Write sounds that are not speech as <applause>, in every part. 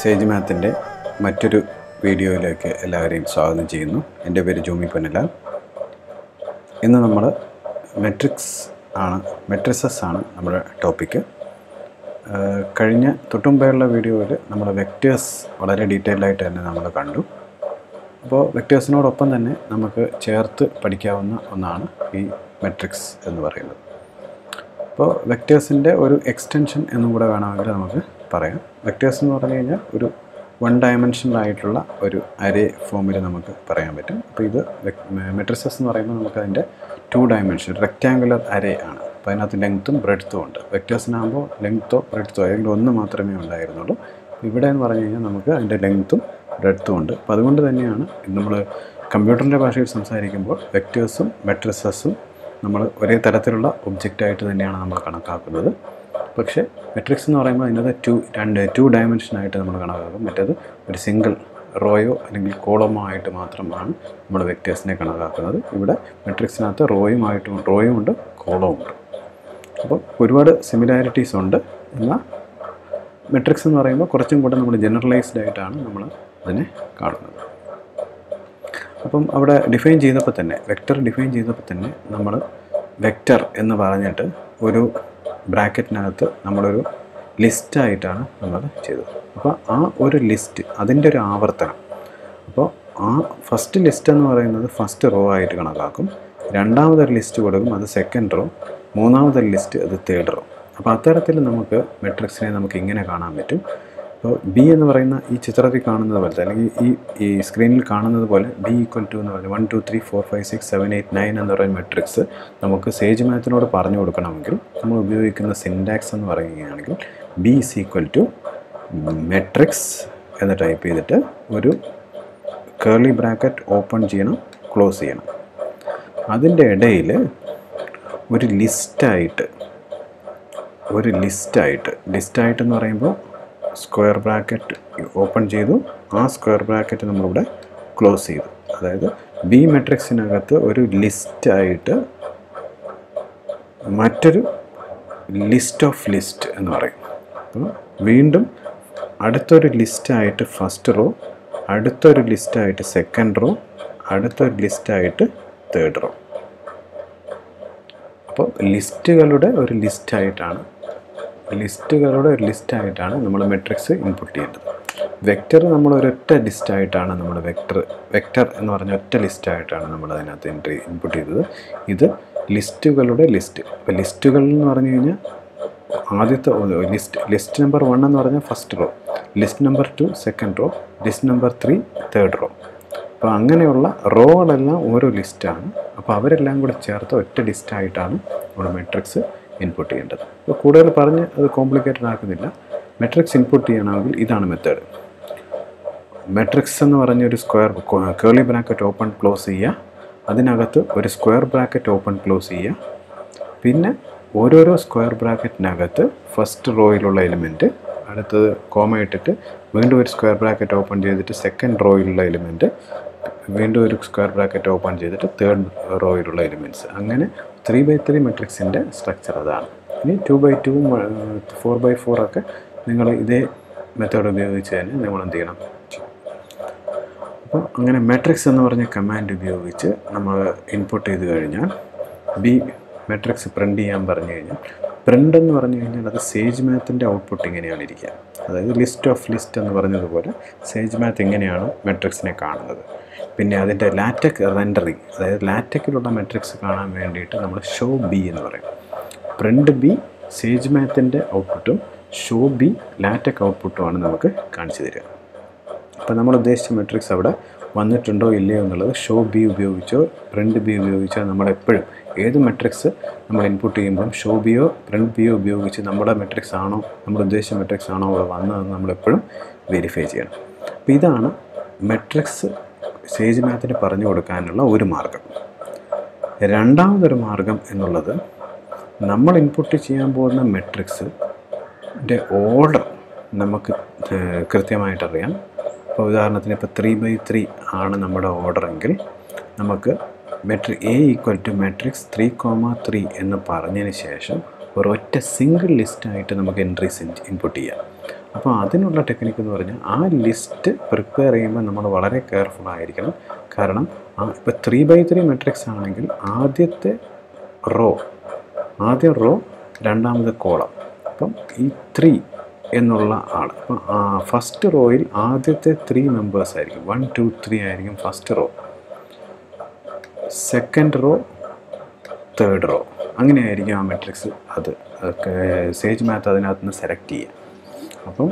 Sage മാത്തിന്റെ മറ്റൊരു വീഡിയോയിലേക്ക് എല്ലാവരെയും സ്വാഗതം ചെയ്യുന്നു. എന്റെ പേര് ജോമി പൊന്നലാൽ. ഇന്ന് നമ്മൾ മെട്രിക്സ് ആണ് മെട്രിസസ് ആണ് നമ്മുടെ ടോപ്പിക്ക് കഴിഞ്ഞ തൊട്ടുമുമ്പെയുള്ള വീഡിയോയിൽ നമ്മൾ വെക്റ്റേഴ്സ് വളരെ ഡീറ്റെയിൽഡ് ആയിട്ട് തന്നെ നമ്മൾ കണ്ടു. അപ്പോൾ വെക്റ്റേഴ്സിനോടൊപ്പം തന്നെ നമുക്ക് ചേർത്ത് പഠിക്കാവുന്ന ഒന്നാണ് ഈ മെട്രിക്സ് എന്ന് പറയുന്നത്. അപ്പോൾ വെക്റ്റേഴ്സിന്റെ ഒരു എക്സ്റ്റൻഷൻ എന്നും കൂടെ വേണമെങ്കിൽ നമുക്ക് പറയാം. വെക്റ്റേഴ്സ് എന്ന് പറഞ്ഞു കഴിഞ്ഞാൽ ഒരു വൺ ഡയമെൻഷനൽ ആയിട്ടുള്ള ഒരു അരേ ഫോമിൽ നമുക്ക് പറയാൻ പറ്റും. അപ്പോൾ ഇത് മെട്രിസസ് എന്ന് പറയുമ്പോൾ നമുക്ക് അതിന്റെ ടു ഡയമെൻഷൻ റെക്റ്റാങ്കുലർ അരേ ആണ്. അപ്പോൾ അതിനകത്ത് ലെങ്ത്തും ബ്രെഡ്ത്തും ഉണ്ട്. വെക്റ്റേഴ്സിനാകുമ്പോൾ ലെങ്ത്തോ ബ്രെഡ്ത്തോ അല്ലെങ്കിൽ ഒന്ന് മാത്രമേ ഉണ്ടായിരുന്നുള്ളൂ. ഇവിടെ എന്ന് പറഞ്ഞു കഴിഞ്ഞാൽ നമുക്ക് അതിന്റെ ലെങ്ത്തും ബ്രെഡ്ത്തും ഉണ്ട്. അപ്പോൾ അതുകൊണ്ട് തന്നെയാണ് നമ്മൾ കമ്പ്യൂട്ടറിന്റെ ഭാഷയിൽ സംസാരിക്കുമ്പോൾ വെക്റ്റേഴ്സും മെട്രിസസും നമ്മൾ ഒരേ തരത്തിലുള്ള ഒബ്ജക്റ്റായിട്ട് തന്നെയാണ് നമ്മൾ കണക്കാക്കുന്നത്. പക്ഷേ മെട്രിക്സ് എന്ന് പറയുമ്പോൾ അതിനകത്ത് ടു രണ്ട് ടു ഡയമെൻഷനായിട്ട് നമ്മൾ കണക്കാക്കും മറ്റേത് ഒരു സിംഗിൾ റോയോ അല്ലെങ്കിൽ കോളമോ ആയിട്ട് മാത്രമാണ് നമ്മൾ വെക്റ്റേഴ്സിനെ കണക്കാക്കുന്നത്. ഇവിടെ മെട്രിക്സിനകത്ത് റോയുമായിട്ടും റോയും ഉണ്ട് കോളവും ഉണ്ട്. അപ്പോൾ ഒരുപാട് സിമിലാരിറ്റീസ് ഉണ്ട്. എന്നാൽ മെട്രിക്സ് എന്ന് പറയുമ്പോൾ കുറച്ചും കൂടെ നമ്മൾ ജനറലൈസ്ഡ് ആയിട്ടാണ് നമ്മൾ അതിനെ കാണുന്നത്. അപ്പം അവിടെ ഡിഫൈൻ ചെയ്തപ്പോൾ തന്നെ വെക്റ്റർ ഡിഫൈൻ ചെയ്തപ്പോൾ തന്നെ നമ്മൾ വെക്റ്റർ എന്ന് പറഞ്ഞിട്ട് ഒരു ബ്രാക്കറ്റിനകത്ത് നമ്മളൊരു ലിസ്റ്റായിട്ടാണ് നമ്മൾ ചെയ്തത്. അപ്പോൾ ആ ഒരു ലിസ്റ്റ് അതിന്റെ ഒരു ആവർത്തനം. അപ്പോൾ ആ ഫസ്റ്റ് ലിസ്റ്റ് എന്ന് പറയുന്നത് ഫസ്റ്റ് റോ ആയിട്ട് കണക്കാക്കും. രണ്ടാമതൊരു ലിസ്റ്റ് കൊടുക്കും അത് സെക്കൻഡ് റോ. മൂന്നാമതൊരു ലിസ്റ്റ് അത് തേർഡ് റോ. അപ്പോൾ അത്തരത്തിൽ നമുക്ക് മെട്രിക്സിനെ നമുക്ക് ഇങ്ങനെ കാണാൻ പറ്റും. അപ്പോൾ ബി എന്ന് പറയുന്ന ഈ ചിത്രത്തിൽ കാണുന്നത് പോലത്തെ അല്ലെങ്കിൽ ഈ ഈ സ്ക്രീനിൽ കാണുന്നത് പോലെ ബി ഈക്വൽ ടു എന്ന് പറയുന്നത് one two three four five six seven eight nine എന്ന് പറയുന്ന മെട്രിക്സ് നമുക്ക് സേജ് മാത്തിനോട് പറഞ്ഞു കൊടുക്കണമെങ്കിൽ നമ്മൾ ഉപയോഗിക്കുന്ന സിൻഡാക്സ് എന്ന് പറയുകയാണെങ്കിൽ B is equal to matrix എന്ന് ടൈപ്പ് ചെയ്തിട്ട് ഒരു കേർലി ബ്രാക്കറ്റ് ഓപ്പൺ ചെയ്യണം ക്ലോസ് ചെയ്യണം. അതിന്റെ ഇടയിൽ ഒരു ലിസ്റ്റായിട്ട് ഒരു ലിസ്റ്റായിട്ട് ലിസ്റ്റായിട്ടെന്ന് പറയുമ്പോൾ സ്ക്വയർ ബ്രാക്കറ്റ് ഓപ്പൺ ചെയ്തു. ആ സ്ക്വയർ ബ്രാക്കറ്റ് നമ്മളിവിടെ ക്ലോസ് ചെയ്തു. അതായത് ബി മെട്രിക്സിനകത്ത് ഒരു ലിസ്റ്റായിട്ട് മറ്റൊരു ലിസ്റ്റ് ഓഫ് ലിസ്റ്റ് എന്ന് പറയും. അപ്പോൾ വീണ്ടും അടുത്തൊരു ലിസ്റ്റായിട്ട് ഫസ്റ്റ് റോ അടുത്തൊരു ലിസ്റ്റായിട്ട് സെക്കൻഡ് റോ അടുത്തൊരു ലിസ്റ്റായിട്ട് തേർഡ് റോ. അപ്പോൾ ലിസ്റ്റുകളുടെ ഒരു ലിസ്റ്റായിട്ടാണ് ലിസ്റ്റുകളുടെ ഒരു ലിസ്റ്റായിട്ടാണ് നമ്മൾ മെട്രിക്സ് ഇൻപുട്ട് ചെയ്യേണ്ടത്. വെക്റ്റർ നമ്മൾ ഒരൊറ്റ ലിസ്റ്റായിട്ടാണ് നമ്മൾ വെക്റ്റർ വെക്റ്റർ എന്ന് പറഞ്ഞ ഒറ്റ ലിസ്റ്റായിട്ടാണ് നമ്മൾ അതിനകത്ത് എൻട്രി ഇൻപുട്ട് ചെയ്തത്. ഇത് ലിസ്റ്റുകളുടെ ലിസ്റ്റ് അപ്പോൾ ലിസ്റ്റുകൾ എന്ന് പറഞ്ഞു കഴിഞ്ഞാൽ ആദ്യത്തെ ലിസ്റ്റ് ലിസ്റ്റ് നമ്പർ വൺ എന്ന് പറഞ്ഞാൽ first row list number two second row list number three third row അപ്പോൾ അങ്ങനെയുള്ള റോകളെല്ലാം ഓരോ ലിസ്റ്റാണ് അപ്പോൾ അവരെല്ലാം കൂടെ ചേർത്ത് ഒറ്റ ലിസ്റ്റായിട്ടാണ് നമ്മുടെ മെട്രിക്സ് ഇൻപുട്ട് ചെയ്യേണ്ടത്. അപ്പോൾ കൂടുതൽ പറഞ്ഞ് അത് കോംപ്ലിക്കേറ്റഡ് ആക്കുന്നില്ല. മെട്രിക്സ് ഇൻപുട്ട് ചെയ്യണമെങ്കിൽ ഇതാണ് മെത്തേഡ് മെട്രിക്സ് എന്ന് പറഞ്ഞൊരു square curly bracket open close ചെയ്യുക. അതിനകത്ത് ഒരു സ്ക്വയർ ബ്രാക്കറ്റ് ഓപ്പൺ ക്ലോസ് ചെയ്യുക. പിന്നെ ഓരോരോ സ്ക്വയർ ബ്രാക്കറ്റിനകത്ത് ഫസ്റ്റ് റോയിലുള്ള എലിമെന്റ് അടുത്തത് കോമ ഇട്ടിട്ട് വീണ്ടും ഒരു സ്ക്വയർ ബ്രാക്കറ്റ് ഓപ്പൺ ചെയ്തിട്ട് സെക്കൻഡ് റോയിലുള്ള എലിമെന്റ് വീണ്ടും ഒരു സ്ക്വയർ ബ്രാക്കറ്റ് ഓപ്പൺ ചെയ്തിട്ട് തേർഡ് റോയിലുള്ള എലിമെന്റ്സ് അങ്ങനെ ത്രീ ബൈ ത്രീ മെട്രിക്സിന്റെ സ്ട്രക്ചർ അതാണ്. ഇനി ടു ബൈ ടൂവും ഫോർ ബൈ ഫോറൊക്കെ നിങ്ങൾ ഇതേ മെത്തേഡ് ഉപയോഗിച്ച് തന്നെ നിങ്ങൾ എന്ത് ചെയ്യണം? അപ്പോൾ അങ്ങനെ മെട്രിക്സ് എന്ന് പറഞ്ഞ കമാൻഡ് ഉപയോഗിച്ച് നമ്മൾ ഇൻപുട്ട് ചെയ്ത് കഴിഞ്ഞാൽ ബി മെട്രിക്സ് പ്രിന്റ് ചെയ്യാൻ പറഞ്ഞു കഴിഞ്ഞാൽ പ്രിന്റ് എന്ന് പറഞ്ഞു കഴിഞ്ഞാൽ അത് സേജ് മാത്തിന്റെ ഔട്ട്പുട്ട് ഇങ്ങനെയാണ് ഇരിക്കുക. അതായത് ലിസ്റ്റ് ഓഫ് ലിസ്റ്റ് എന്ന് പറഞ്ഞതുപോലെ സേജ് മാത്ത് എങ്ങനെയാണ് മെട്രിക്സിനെ കാണുന്നത്. പിന്നെ അതിന്റെ ലാറ്റക് റെൻഡറിങ് അതായത് ലാറ്റക്കിലുള്ള മെട്രിക്സ് കാണാൻ വേണ്ടിയിട്ട് നമ്മൾ ഷോ ബി എന്ന് പറയും. പ്രിന്റ് ബി സേജ് മാത്തിന്റെ ഔട്ട്പുട്ടും ഷോ ബി ലാറ്റക് ഔട്ട്പുട്ടുമാണ് നമുക്ക് കാണിച്ചു തരിക. അപ്പോൾ നമ്മൾ ഉദ്ദേശിച്ച മെട്രിക്സ് അവിടെ വന്നിട്ടുണ്ടോ ഇല്ലയോ എന്നുള്ളത് ഷോ ബി ഉപയോഗിച്ചോ പ്രിന്റ് ബി ഉപയോഗിച്ചോ നമ്മൾ എപ്പോഴും ഏത് മെട്രിക്സ് നമ്മൾ ഇൻപുട്ട് ചെയ്യുമ്പോഴും ഷോ ബിയോ പ്രിന്റ് ബിയോ ഉപയോഗിച്ച് നമ്മുടെ മെട്രിക്സ് ആണോ നമ്മൾ ഉദ്ദേശിച്ച മെട്രിക്സ് ആണോ അവിടെ വന്നതെന്ന് നമ്മളെപ്പോഴും വെരിഫൈ ചെയ്യണം. അപ്പോൾ ഇതാണ് മെട്രിക്സ് സേജ് മാത്തിന് പറഞ്ഞു കൊടുക്കാനുള്ള ഒരു മാർഗം. രണ്ടാമതൊരു മാർഗം എന്നുള്ളത് നമ്മൾ ഇൻപുട്ട് ചെയ്യാൻ പോകുന്ന മെട്രിക്സിന്റെ ഓർഡർ നമുക്ക് കൃത്യമായിട്ടറിയാം. ഇപ്പോൾ ഉദാഹരണത്തിന് ഇപ്പോൾ ത്രീ ബൈ ത്രീ ആണ് നമ്മുടെ ഓർഡർ എങ്കിൽ നമുക്ക് മെട്രി A equal to matrix three comma three എന്ന് പറഞ്ഞതിന് ശേഷം ഒരൊറ്റ സിംഗിൾ ലിസ്റ്റായിട്ട് നമുക്ക് എൻട്രീസ് ഇൻപുട്ട് ചെയ്യാം. അപ്പോൾ അതിനുള്ള ടെക്നിക്ക് എന്ന് പറഞ്ഞാൽ ആ ലിസ്റ്റ് പ്രിപ്പയർ ചെയ്യുമ്പോൾ നമ്മൾ വളരെ കെയർഫുൾ ആയിരിക്കണം. കാരണം ആ ഇപ്പോൾ ത്രീ ബൈ ത്രീ മെട്രിക്സ് ആണെങ്കിൽ ആദ്യത്തെ റോ ആദ്യ റോ രണ്ടാമത് കോളം അപ്പം ഈ ത്രീ എന്നുള്ള ആൾ അപ്പം ഫസ്റ്റ് റോയിൽ ആദ്യത്തെ ത്രീ മെമ്പേഴ്സ് ആയിരിക്കും. വൺ ടു ത്രീ ആയിരിക്കും first row second row third row അങ്ങനെയായിരിക്കും ആ മെട്രിക്സ് അത് സേജ് മാത്ത് അതിനകത്ത് നിന്ന് സെലക്ട് ചെയ്യുക. അപ്പം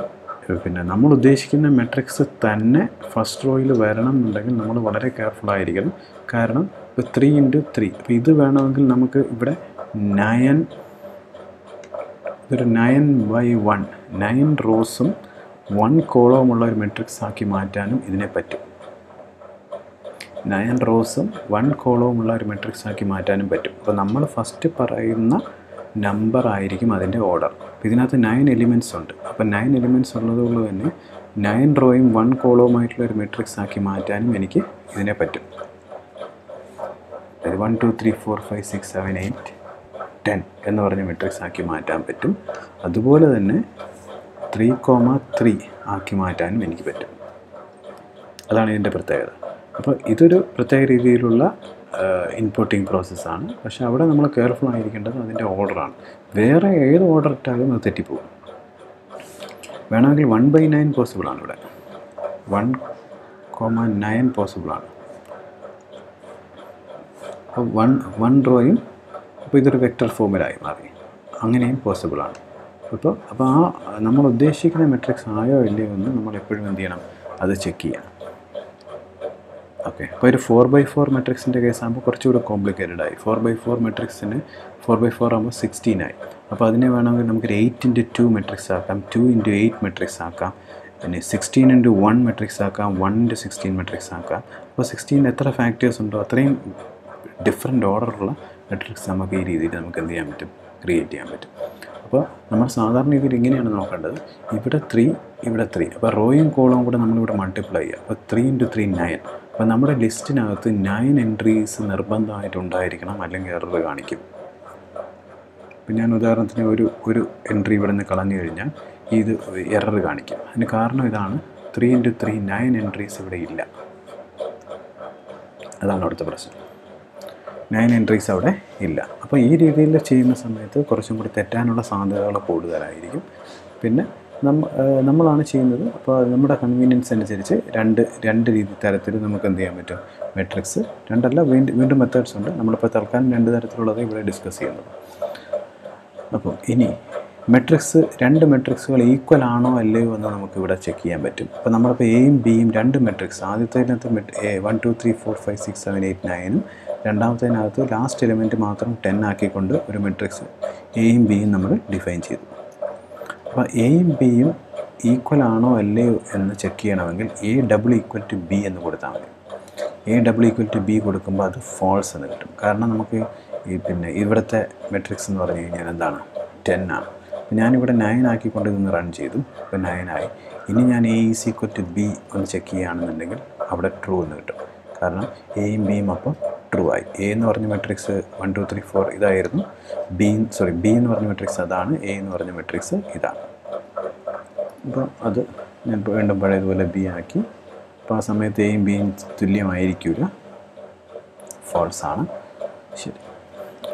പിന്നെ നമ്മൾ ഉദ്ദേശിക്കുന്ന മെട്രിക്സ് തന്നെ ഫസ്റ്റ് റോയിൽ വരണം എന്നുണ്ടെങ്കിൽ നമ്മൾ വളരെ കെയർഫുൾ ആയിരിക്കണം. കാരണം ഇപ്പോൾ ത്രീ ഇന്റു ത്രീ അപ്പോൾ ഇത് വേണമെങ്കിൽ നമുക്ക് ഇവിടെ നയൻ ഇതൊരു നയൻ ബൈ വൺ നയൻ റോസും വൺ കോളവുമുള്ള ഒരു മെട്രിക്സ് ആക്കി മാറ്റാനും ഇതിനെ പറ്റും. നയൻ റോസും വൺ കോളവുമുള്ള ഒരു മെട്രിക്സ് ആക്കി മാറ്റാനും പറ്റും. അപ്പോൾ നമ്മൾ ഫസ്റ്റ് പറയുന്ന നമ്പർ ആയിരിക്കും അതിന്റെ ഓർഡർ ഇതിനകത്ത് നയൻ എലിമെന്റ്സ് ഉണ്ട്. അപ്പോൾ നയൻ എലിമെന്റ്സ് ഉള്ളതുകൊണ്ട് തന്നെ നയൻ റോയും വൺ കോളവുമായിട്ടുള്ള ഒരു മെട്രിക്സ് ആക്കി മാറ്റാനും എനിക്ക് ഇതിനെ പറ്റും. അതായത് one two three four five six seven eight ten എന്ന് പറഞ്ഞ മെട്രിക്സ് ആക്കി മാറ്റാൻ പറ്റും. അതുപോലെ തന്നെ ത്രീ കോമ ത്രീ ആക്കി മാറ്റാനും എനിക്ക് പറ്റും. അതാണ് ഇതിന്റെ പ്രത്യേകത. അപ്പോൾ ഇതൊരു പ്രത്യേക രീതിയിലുള്ള ഇൻപുട്ടിങ് പ്രോസസ്സാണ് പക്ഷേ അവിടെ നമ്മൾ കെയർഫുൾ ആയിരിക്കേണ്ടത് അതിന്റെ ഓർഡറാണ് വേറെ ഏത് ഓർഡർ ഇട്ടാലും അത് തെറ്റിപ്പോകും. വേണമെങ്കിൽ വൺ ബൈ നയൻ പോസിബിളാണ് ഇവിടെ. വൺ കോമ നയൻ പോസിബിളാണ് അപ്പോൾ വൺ വൺ റോയും അപ്പോൾ ഇതൊരു വെക്റ്റർ ഫോമിലായി മാറി. അങ്ങനെയും പോസിബിളാണ് അപ്പോൾ അപ്പോൾ ആ നമ്മൾ ഉദ്ദേശിക്കുന്ന മെട്രിക്സ് ആയോ ഇല്ലയോ എന്ന് നമ്മൾ എപ്പോഴും എന്ത് ചെയ്യണം? അത് ചെക്ക് ചെയ്യാം. ഓക്കെ അപ്പോൾ ഒരു ഫോർ ബൈ ഫോർ മെട്രിക്സിന്റെ കേസാകുമ്പോൾ കുറച്ചുകൂടി കോംപ്ലിക്കേറ്റഡ് ആയി. ഫോർ ബൈ ഫോർ മെട്രിക്സിന് ഫോർ ബൈ ഫോർ ആകുമ്പോൾ സിക്സ്റ്റീൻ ആയി. അപ്പോൾ അതിനെ വേണമെങ്കിൽ നമുക്കൊരു എയ്റ്റ് ഇന്റു ടു മെട്രിക്സ് ആക്കാം. ടു ഇന്റു എയ്റ്റ് മെട്രിക്സ് ആക്കാം. പിന്നെ സിക്സ്റ്റീൻ ഇന്റു വൺ മെട്രിക്സ് ആക്കാം. വൺ ഇന്റു സിക്സ്റ്റീൻ മെട്രിക്സ് ആക്കാം. അപ്പോൾ സിക്സ്റ്റീൻ എത്ര ഫാക്ടേഴ്സ് ഉണ്ടോ? അത്രയും ഡിഫറെന്റ് ഓർഡറുള്ള മെട്രിക്സ് നമുക്ക് ഈ രീതിയിൽ നമുക്ക് എന്ത് ചെയ്യാൻ പറ്റും? ക്രിയേറ്റ് ചെയ്യാൻ പറ്റും. അപ്പോൾ നമ്മൾ സാധാരണ രീതിയിൽ ഇങ്ങനെയാണ് നോക്കേണ്ടത്. ഇവിടെ ത്രീ ഇവിടെ ത്രീ അപ്പോൾ റോയും കോളവും കൂടെ നമ്മളിവിടെ മൾട്ടിപ്ലൈ ചെയ്യുക അപ്പോൾ ത്രീ ഇന്റു ത്രീ നയൻ അപ്പോൾ നമ്മുടെ ലിസ്റ്റിനകത്ത് നയൻ എൻട്രീസ് നിർബന്ധമായിട്ട് ഉണ്ടായിരിക്കണം അല്ലെങ്കിൽ എറർ കാണിക്കും. ഇപ്പം ഞാൻ ഉദാഹരണത്തിന് ഒരു ഒരു എൻട്രി ഇവിടെ നിന്ന് കളഞ്ഞു കഴിഞ്ഞാൽ ഇത് എറർ കാണിക്കും. അതിന് കാരണം ഇതാണ്. Three into three nine entries ഇവിടെ ഇല്ല. അതാണ് അവിടുത്തെ പ്രശ്നം. നയൻ എൻട്രീസ് അവിടെ ഇല്ല. അപ്പോൾ ഈ രീതിയിൽ ചെയ്യുന്ന സമയത്ത് കുറച്ചും കൂടി തെറ്റാനുള്ള സാധ്യതകൾ കൂടുതലായിരിക്കും. പിന്നെ നമ്മളാണ് ചെയ്യുന്നത്. അപ്പോൾ നമ്മുടെ കൺവീനിയൻസ് അനുസരിച്ച് രണ്ട് രണ്ട് രീതി തരത്തിൽ നമുക്ക് എന്ത് ചെയ്യാൻ പറ്റും? മെട്രിക്സ് രണ്ടല്ല വീണ്ടും വീണ്ടും മെത്തേഡ്സ് ഉണ്ട്. നമ്മളിപ്പോൾ തൽക്കാലം രണ്ട് തരത്തിലുള്ളത് ഇവിടെ ഡിസ്കസ് ചെയ്യുന്നത്. അപ്പോൾ ഇനി മെട്രിക്സ് രണ്ട് മെട്രിക്സുകൾ ഈക്വൽ ആണോ അല്ലയോ എന്ന് നമുക്ക് ഇവിടെ ചെക്ക് ചെയ്യാൻ പറ്റും. അപ്പോൾ നമ്മളിപ്പോൾ എയും ബിയും രണ്ട് matrix ആദ്യത്തേതിനകത്ത് A one two three four five six seven eight നയനും രണ്ടാമത്തേതിനകത്ത് ലാസ്റ്റ് എലിമെന്റ് മാത്രം ടെൻ ആക്കിക്കൊണ്ട് ഒരു മെട്രിക്സ് എയും ബിയും നമ്മൾ ഡിഫൈൻ ചെയ്തു. അപ്പോൾ എയും ബിയും ഈക്വൽ ആണോ അല്ലയോ എന്ന് ചെക്ക് ചെയ്യണമെങ്കിൽ A double equal to B എന്ന് കൊടുത്താൽ മതി. A double equal to B കൊടുക്കുമ്പോൾ അത് ഫോൾസ് എന്ന് കിട്ടും. കാരണം നമുക്ക് ഈ പിന്നെ ഇവിടുത്തെ മെട്രിക്സ് എന്ന് പറഞ്ഞു കഴിഞ്ഞാൽ എന്താണ്? ടെൻ ആണ്. ഞാനിവിടെ നയൻ ആക്കിക്കൊണ്ട് ഇതൊന്ന് റൺ ചെയ്തു. ഇപ്പോൾ നയനായി ഇനി ഞാൻ A is equal to B ഒന്ന് ചെക്ക് ചെയ്യുകയാണെന്നുണ്ടെങ്കിൽ അവിടെ ട്രൂ എന്ന് കിട്ടും. കാരണം എയും ബിയും അപ്പം ട്രൂ ആയി. എ എന്ന് പറഞ്ഞ matrix one two three four ഇതായിരുന്നു. ബി സോറി ബി എന്ന് പറഞ്ഞ മെട്രിക്സ് അതാണ്. എ എന്ന് പറഞ്ഞ മെട്രിക്സ് ഇതാണ്. അപ്പം അത് ഞാൻ വീണ്ടും പഴയതുപോലെ ബി ആക്കി. അപ്പോൾ ആ സമയത്ത് എയും ബിയും തുല്യമായിരിക്കില്ല ഫോൾസ് ആണ്. ശരി.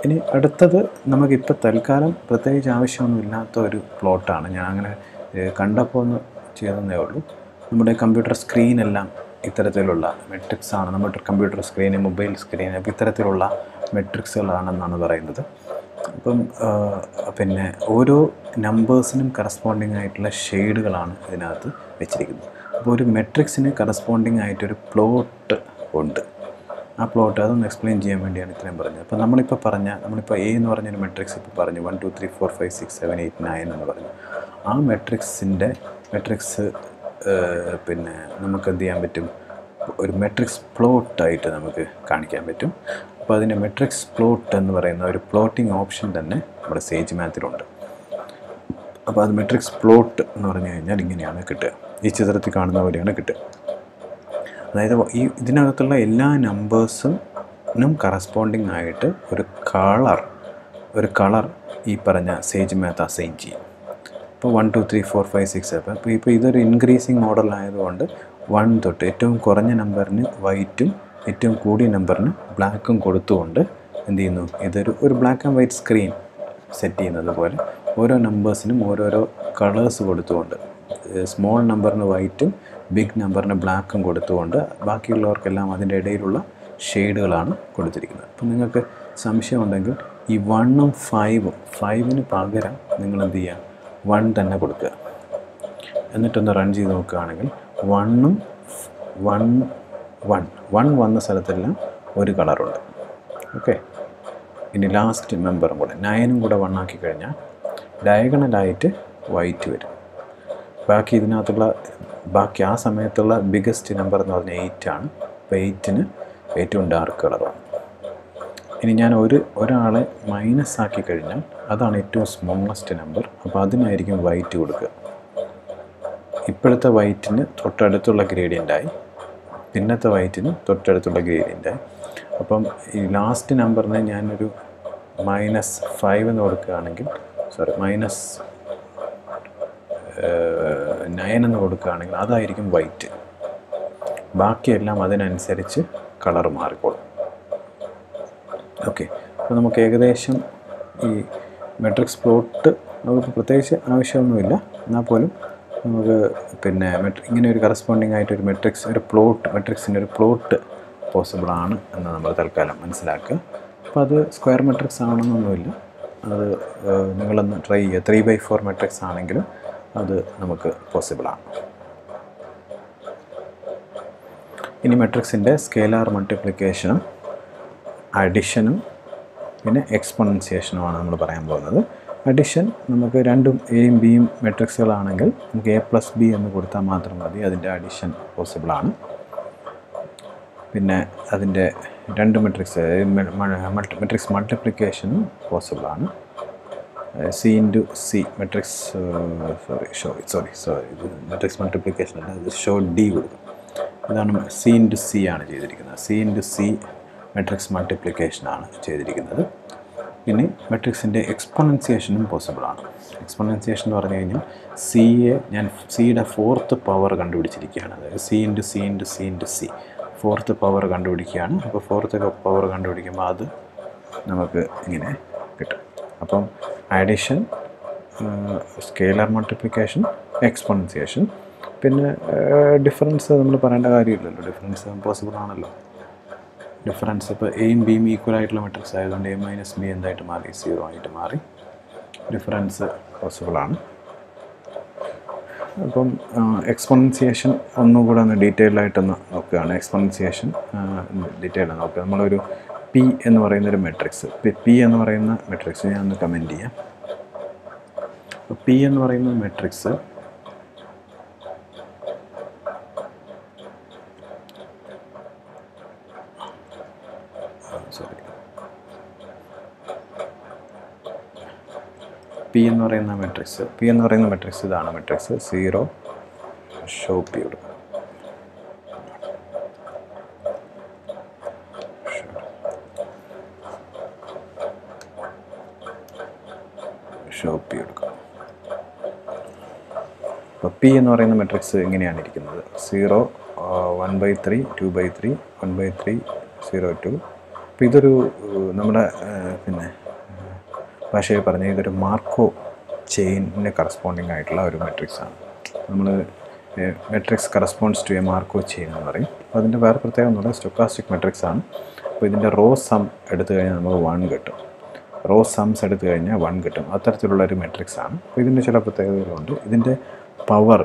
ഇനി അടുത്തത് നമുക്കിപ്പോൾ തൽക്കാലം പ്രത്യേകിച്ച് ആവശ്യമൊന്നുമില്ലാത്ത ഒരു പ്ലോട്ടാണ് ഞാൻ അങ്ങനെ കണ്ടപ്പോൾ ഒന്ന് ചെയ്തതേ ഉള്ളൂ. നമ്മുടെ കമ്പ്യൂട്ടർ സ്ക്രീനെല്ലാം ഇത്തരത്തിലുള്ള ആണ്. നമ്മുടെ കമ്പ്യൂട്ടർ സ്ക്രീന് മൊബൈൽ സ്ക്രീന് അപ്പോൾ ഇത്തരത്തിലുള്ള മെട്രിക്സുകളാണെന്നാണ് പറയുന്നത്. അപ്പം പിന്നെ ഓരോ നമ്പേഴ്സിനും കറസ്പോണ്ടിങ് ആയിട്ടുള്ള ഷെയ്ഡുകളാണ് ഇതിനകത്ത് വെച്ചിരിക്കുന്നത്. അപ്പോൾ ഒരു മെട്രിക്സിന് കറസ്പോണ്ടിങ് ആയിട്ടൊരു പ്ലോട്ട് ഉണ്ട്. ആ പ്ലോട്ട് അതൊന്ന് എക്സ്പ്ലെയിൻ ചെയ്യാൻ വേണ്ടിയാണ് ഇത്രയും പറഞ്ഞത്. അപ്പോൾ നമ്മളിപ്പോൾ പറഞ്ഞ നമ്മളിപ്പോൾ എ എന്ന് പറഞ്ഞൊരു മെട്രിക്സ് ഇപ്പോൾ പറഞ്ഞു. One two three four five six seven eight nine എന്ന് പറഞ്ഞു. ആ മെട്രിക്സിന്റെ മെട്രിക്സ് പിന്നെ നമുക്ക് എന്ത് ചെയ്യാൻ പറ്റും? ഒരു മെട്രിക്സ് പ്ലോട്ടായിട്ട് നമുക്ക് കാണിക്കാൻ പറ്റും. അപ്പോൾ അതിന്റെ മെട്രിക്സ് പ്ലോട്ട് എന്ന് പറയുന്ന ഒരു പ്ലോട്ടിംഗ് ഓപ്ഷൻ തന്നെ നമ്മുടെ സേജ് മാത്തിലുണ്ട് അപ്പോൾ അത് മെട്രിക്സ് പ്ലോട്ട് എന്ന് പറഞ്ഞു കഴിഞ്ഞാൽ ഇങ്ങനെയാണ് കിട്ടുക. ഈ ചിത്രത്തിൽ കാണുന്ന പോലെയാണ് കിട്ടുക. അതായത് ഈ ഇതിനകത്തുള്ള എല്ലാ നമ്പേഴ്സിനും കറസ്പോണ്ടിങ് ആയിട്ട് ഒരു കളർ ഒരു കളർ ഈ പറഞ്ഞ സേജ് മാത്ത് അസൈൻ ചെയ്യും. ഇപ്പോൾ one two three four five six അപ്പോൾ അപ്പോൾ ഇപ്പോൾ ഇതൊരു ഇൻക്രീസിങ് മോഡലായതുകൊണ്ട് വൺ തൊട്ട് ഏറ്റവും കുറഞ്ഞ നമ്പറിന് വൈറ്റും ഏറ്റവും കൂടിയ നമ്പറിന് ബ്ലാക്കും കൊടുത്തുകൊണ്ട് എന്ത് ചെയ്യുന്നു? ഇതൊരു ഒരു black and white screen set ചെയ്യുന്നത് പോലെ ഓരോ നമ്പേഴ്സിനും ഓരോരോ കളേഴ്സ് കൊടുത്തുകൊണ്ട് സ്മോൾ നമ്പറിന് വൈറ്റും ബിഗ് നമ്പറിന് ബ്ലാക്കും കൊടുത്തുകൊണ്ട് ബാക്കിയുള്ളവർക്കെല്ലാം അതിന്റെ ഇടയിലുള്ള ഷെയ്ഡുകളാണ് കൊടുത്തിരിക്കുന്നത്. അപ്പം നിങ്ങൾക്ക് സംശയമുണ്ടെങ്കിൽ ഈ വണ്ണും ഫൈവും ഫൈവിന് പകരം നിങ്ങൾ എന്ത് ചെയ്യുക? വൺ തന്നെ കൊടുക്കുക. എന്നിട്ടൊന്ന് റൺ ചെയ്ത് നോക്കുകയാണെങ്കിൽ വണ്ണും വൺ വൺ വൺ വന്ന സ്ഥലത്തെല്ലാം ഒരു കളറുണ്ട് ഓക്കെ ഇനി ലാസ്റ്റ് മെമ്പറും കൂടെ. നയനും കൂടെ വൺ ആക്കി കഴിഞ്ഞാൽ ഡയഗണലായിട്ട് വൈറ്റ് വരും. ബാക്കി ഇതിനകത്തുള്ള ബാക്കി ആ സമയത്തുള്ള ബിഗസ്റ്റ് നമ്പർ എന്ന് പറഞ്ഞാൽ എയ്റ്റ് ആണ്. അപ്പോൾ എയ്റ്റിന് ഏറ്റവും ഡാർക്ക് കളറാണ് ഇനി ഞാൻ ഒരു ഒരാളെ മൈനസ് ആക്കി കഴിഞ്ഞാൽ അതാണ് ഏറ്റവും സ്മോളസ്റ്റ് നമ്പർ അപ്പോൾ അതിനായിരിക്കും വൈറ്റ് കൊടുക്കുക. ഇപ്പോഴത്തെ വൈറ്റിന് തൊട്ടടുത്തുള്ള ഗ്രേഡിയന്റായി പിന്നത്തെ വൈറ്റിന് തൊട്ടടുത്തുള്ള ഗ്രേഡിയന്റായി അപ്പം ഈ ലാസ്റ്റ് നമ്പറിന് ഞാനൊരു മൈനസ് ഫൈവ് എന്ന് കൊടുക്കുകയാണെങ്കിൽ സോറി മൈനസ് നയൻ എന്ന് കൊടുക്കുകയാണെങ്കിൽ അതായിരിക്കും വൈറ്റ് ബാക്കിയെല്ലാം അതിനനുസരിച്ച് കളർ മാറിക്കോളും. ഓക്കെ. അപ്പോൾ നമുക്ക് ഏകദേശം ഈ മെട്രിക്സ് പ്ലോട്ട് നമുക്ക് പ്രത്യേകിച്ച് ആവശ്യമൊന്നുമില്ല. എന്നാൽ പോലും നമുക്ക് പിന്നെ മെട്രി ഇങ്ങനെ ഒരു കറസ്പോണ്ടിങ് ആയിട്ട് ഒരു മെട്രിക്സ് ഒരു പ്ലോട്ട് മെട്രിക്സിന്റെ ഒരു പ്ലോട്ട് പോസിബിൾ ആണ് എന്ന് നമ്മൾ തൽക്കാലം മനസ്സിലാക്കുക. അപ്പോൾ അത് സ്ക്വയർ മെട്രിക്സ് ആണെന്നൊന്നുമില്ല. അത് നിങ്ങളൊന്ന് ട്രൈ ചെയ്യുക. ത്രീ ബൈ ഫോർ മെട്രിക്സ് ആണെങ്കിലും അത് നമുക്ക് പോസിബിളാണ് ഇനി മെട്രിക്സിന്റെ സ്കേലാർ മൾട്ടിപ്ലിക്കേഷനും അഡിഷനും പിന്നെ എക്സ്പൊണൻസിയേഷനുമാണ് നമ്മൾ പറയാൻ പോകുന്നത്. അഡിഷൻ നമുക്ക് രണ്ടും എയും ബിയും മെട്രിക്സുകളാണെങ്കിൽ നമുക്ക് എ പ്ലസ് ബി എന്ന് കൊടുത്താൽ മാത്രം മതി. അതിന്റെ അഡിഷൻ പോസിബിളാണ് പിന്നെ അതിന്റെ രണ്ട് മെട്രിക്സ് മെട്രിക്സ് മൾട്ടിപ്ലിക്കേഷനും പോസിബിളാണ് C into C matrix sorry show sorry sorry matrix multiplication show D കൊടുക്കും. ഇതാണ് സി ഇന്റു സി ആണ് ചെയ്തിരിക്കുന്നത്. സി ഇന്റു സി മെട്രിക്സ് മൾട്ടിപ്ലിക്കേഷനാണ് ചെയ്തിരിക്കുന്നത്. പിന്നെ മെട്രിക്സിന്റെ എക്സ്പൊണൻസിയേഷനും പോസിബിളാണ് എക്സ്പൊണൻസിയേഷൻ എന്ന് പറഞ്ഞു കഴിഞ്ഞാൽ സിയെ ഞാൻ സിയുടെ ഫോർത്ത് പവർ കണ്ടുപിടിച്ചിരിക്കുകയാണ്. അതായത് C into C into C into C fourth power കണ്ടുപിടിക്കുകയാണ്. അപ്പോൾ ഫോർത്ത് പവർ കണ്ടുപിടിക്കുമ്പോൾ അത് നമുക്ക് ഇങ്ങനെ കിട്ടും. അപ്പം അഡീഷൻ സ്കെയിലർ മൾട്ടിപ്ലിക്കേഷൻ എക്സ്പൊണൻസിയേഷൻ പിന്നെ ഡിഫറൻസ് നമ്മൾ പറയേണ്ട കാര്യമില്ലല്ലോ. ഡിഫറൻസ് പോസിബിൾ ആണല്ലോ. ഡിഫറൻസ് ഇപ്പോൾ എയും ബിയും ഈക്വൽ ആയിട്ടുള്ള മെട്രിക്സ് ആയതുകൊണ്ട് എ മൈനസ് ബി എന്തായിട്ട് മാറി? സീറോ ആയിട്ട് മാറി. ഡിഫറൻസ് പോസിബിളാണ് അപ്പം എക്സ്പൊണൻസിയേഷൻ ഒന്നുകൂടെ ഒന്ന് ഡീറ്റെയിൽ ആയിട്ടൊന്ന് നോക്കുകയാണ്. എക്സ്പൊണൻസിയേഷൻ ഡീറ്റെയിൽ നോക്കുക. നമ്മളൊരു പി എന്ന് പറയുന്ന ഒരു മെട്രിക്സ് പി എന്ന് പറയുന്ന മെട്രിക്സ് ഞാൻ ഒന്ന് കമന്റ് ചെയ്യാം. പി എന്ന് പറയുന്ന മെട്രിക്സ് സോറി പി എന്ന് പറയുന്ന മെട്രിക്സ് പി എന്ന് പറയുന്ന മെട്രിക്സ് ഇതാണ് മെട്രിക്സ് സീറോ ഷോ പി കൊടുക്കുക ഷോ പി കൊടുക്കുക അപ്പോൾ പി എന്ന് പറയുന്ന മെട്രിക്സ് എങ്ങനെയാണ് ഇരിക്കുന്നത്. Zero one by three two by three one by three zero two അപ്പോൾ ഇതൊരു നമ്മുടെ പിന്നെ ഭാഷയിൽ പറഞ്ഞ ഇതൊരു മാർക്കോ ചെയിനിന് കറസ്പോണ്ടിങ് ആയിട്ടുള്ള ഒരു മെട്രിക്സ് ആണ്. നമ്മൾ matrix corresponds to a Markov chain എന്ന് പറയും. അപ്പോൾ അതിന്റെ വേറെ പ്രത്യേകത എന്ന് പറഞ്ഞാൽ സ്റ്റൊക്കാസ്റ്റിക് മെട്രിക്സ് ആണ്. അപ്പോൾ ഇതിന്റെ റോ സം എടുത്തു കഴിഞ്ഞാൽ നമുക്ക് വൺ കിട്ടും. റോ സംസ് എടുത്തു കഴിഞ്ഞാൽ വൺ കിട്ടും. അത്തരത്തിലുള്ള ഒരു മെട്രിക്സ് ആണ്. അപ്പോൾ ഇതിന്റെ ചില പ്രത്യേകതകളുണ്ട്. ഇതിന്റെ പവർ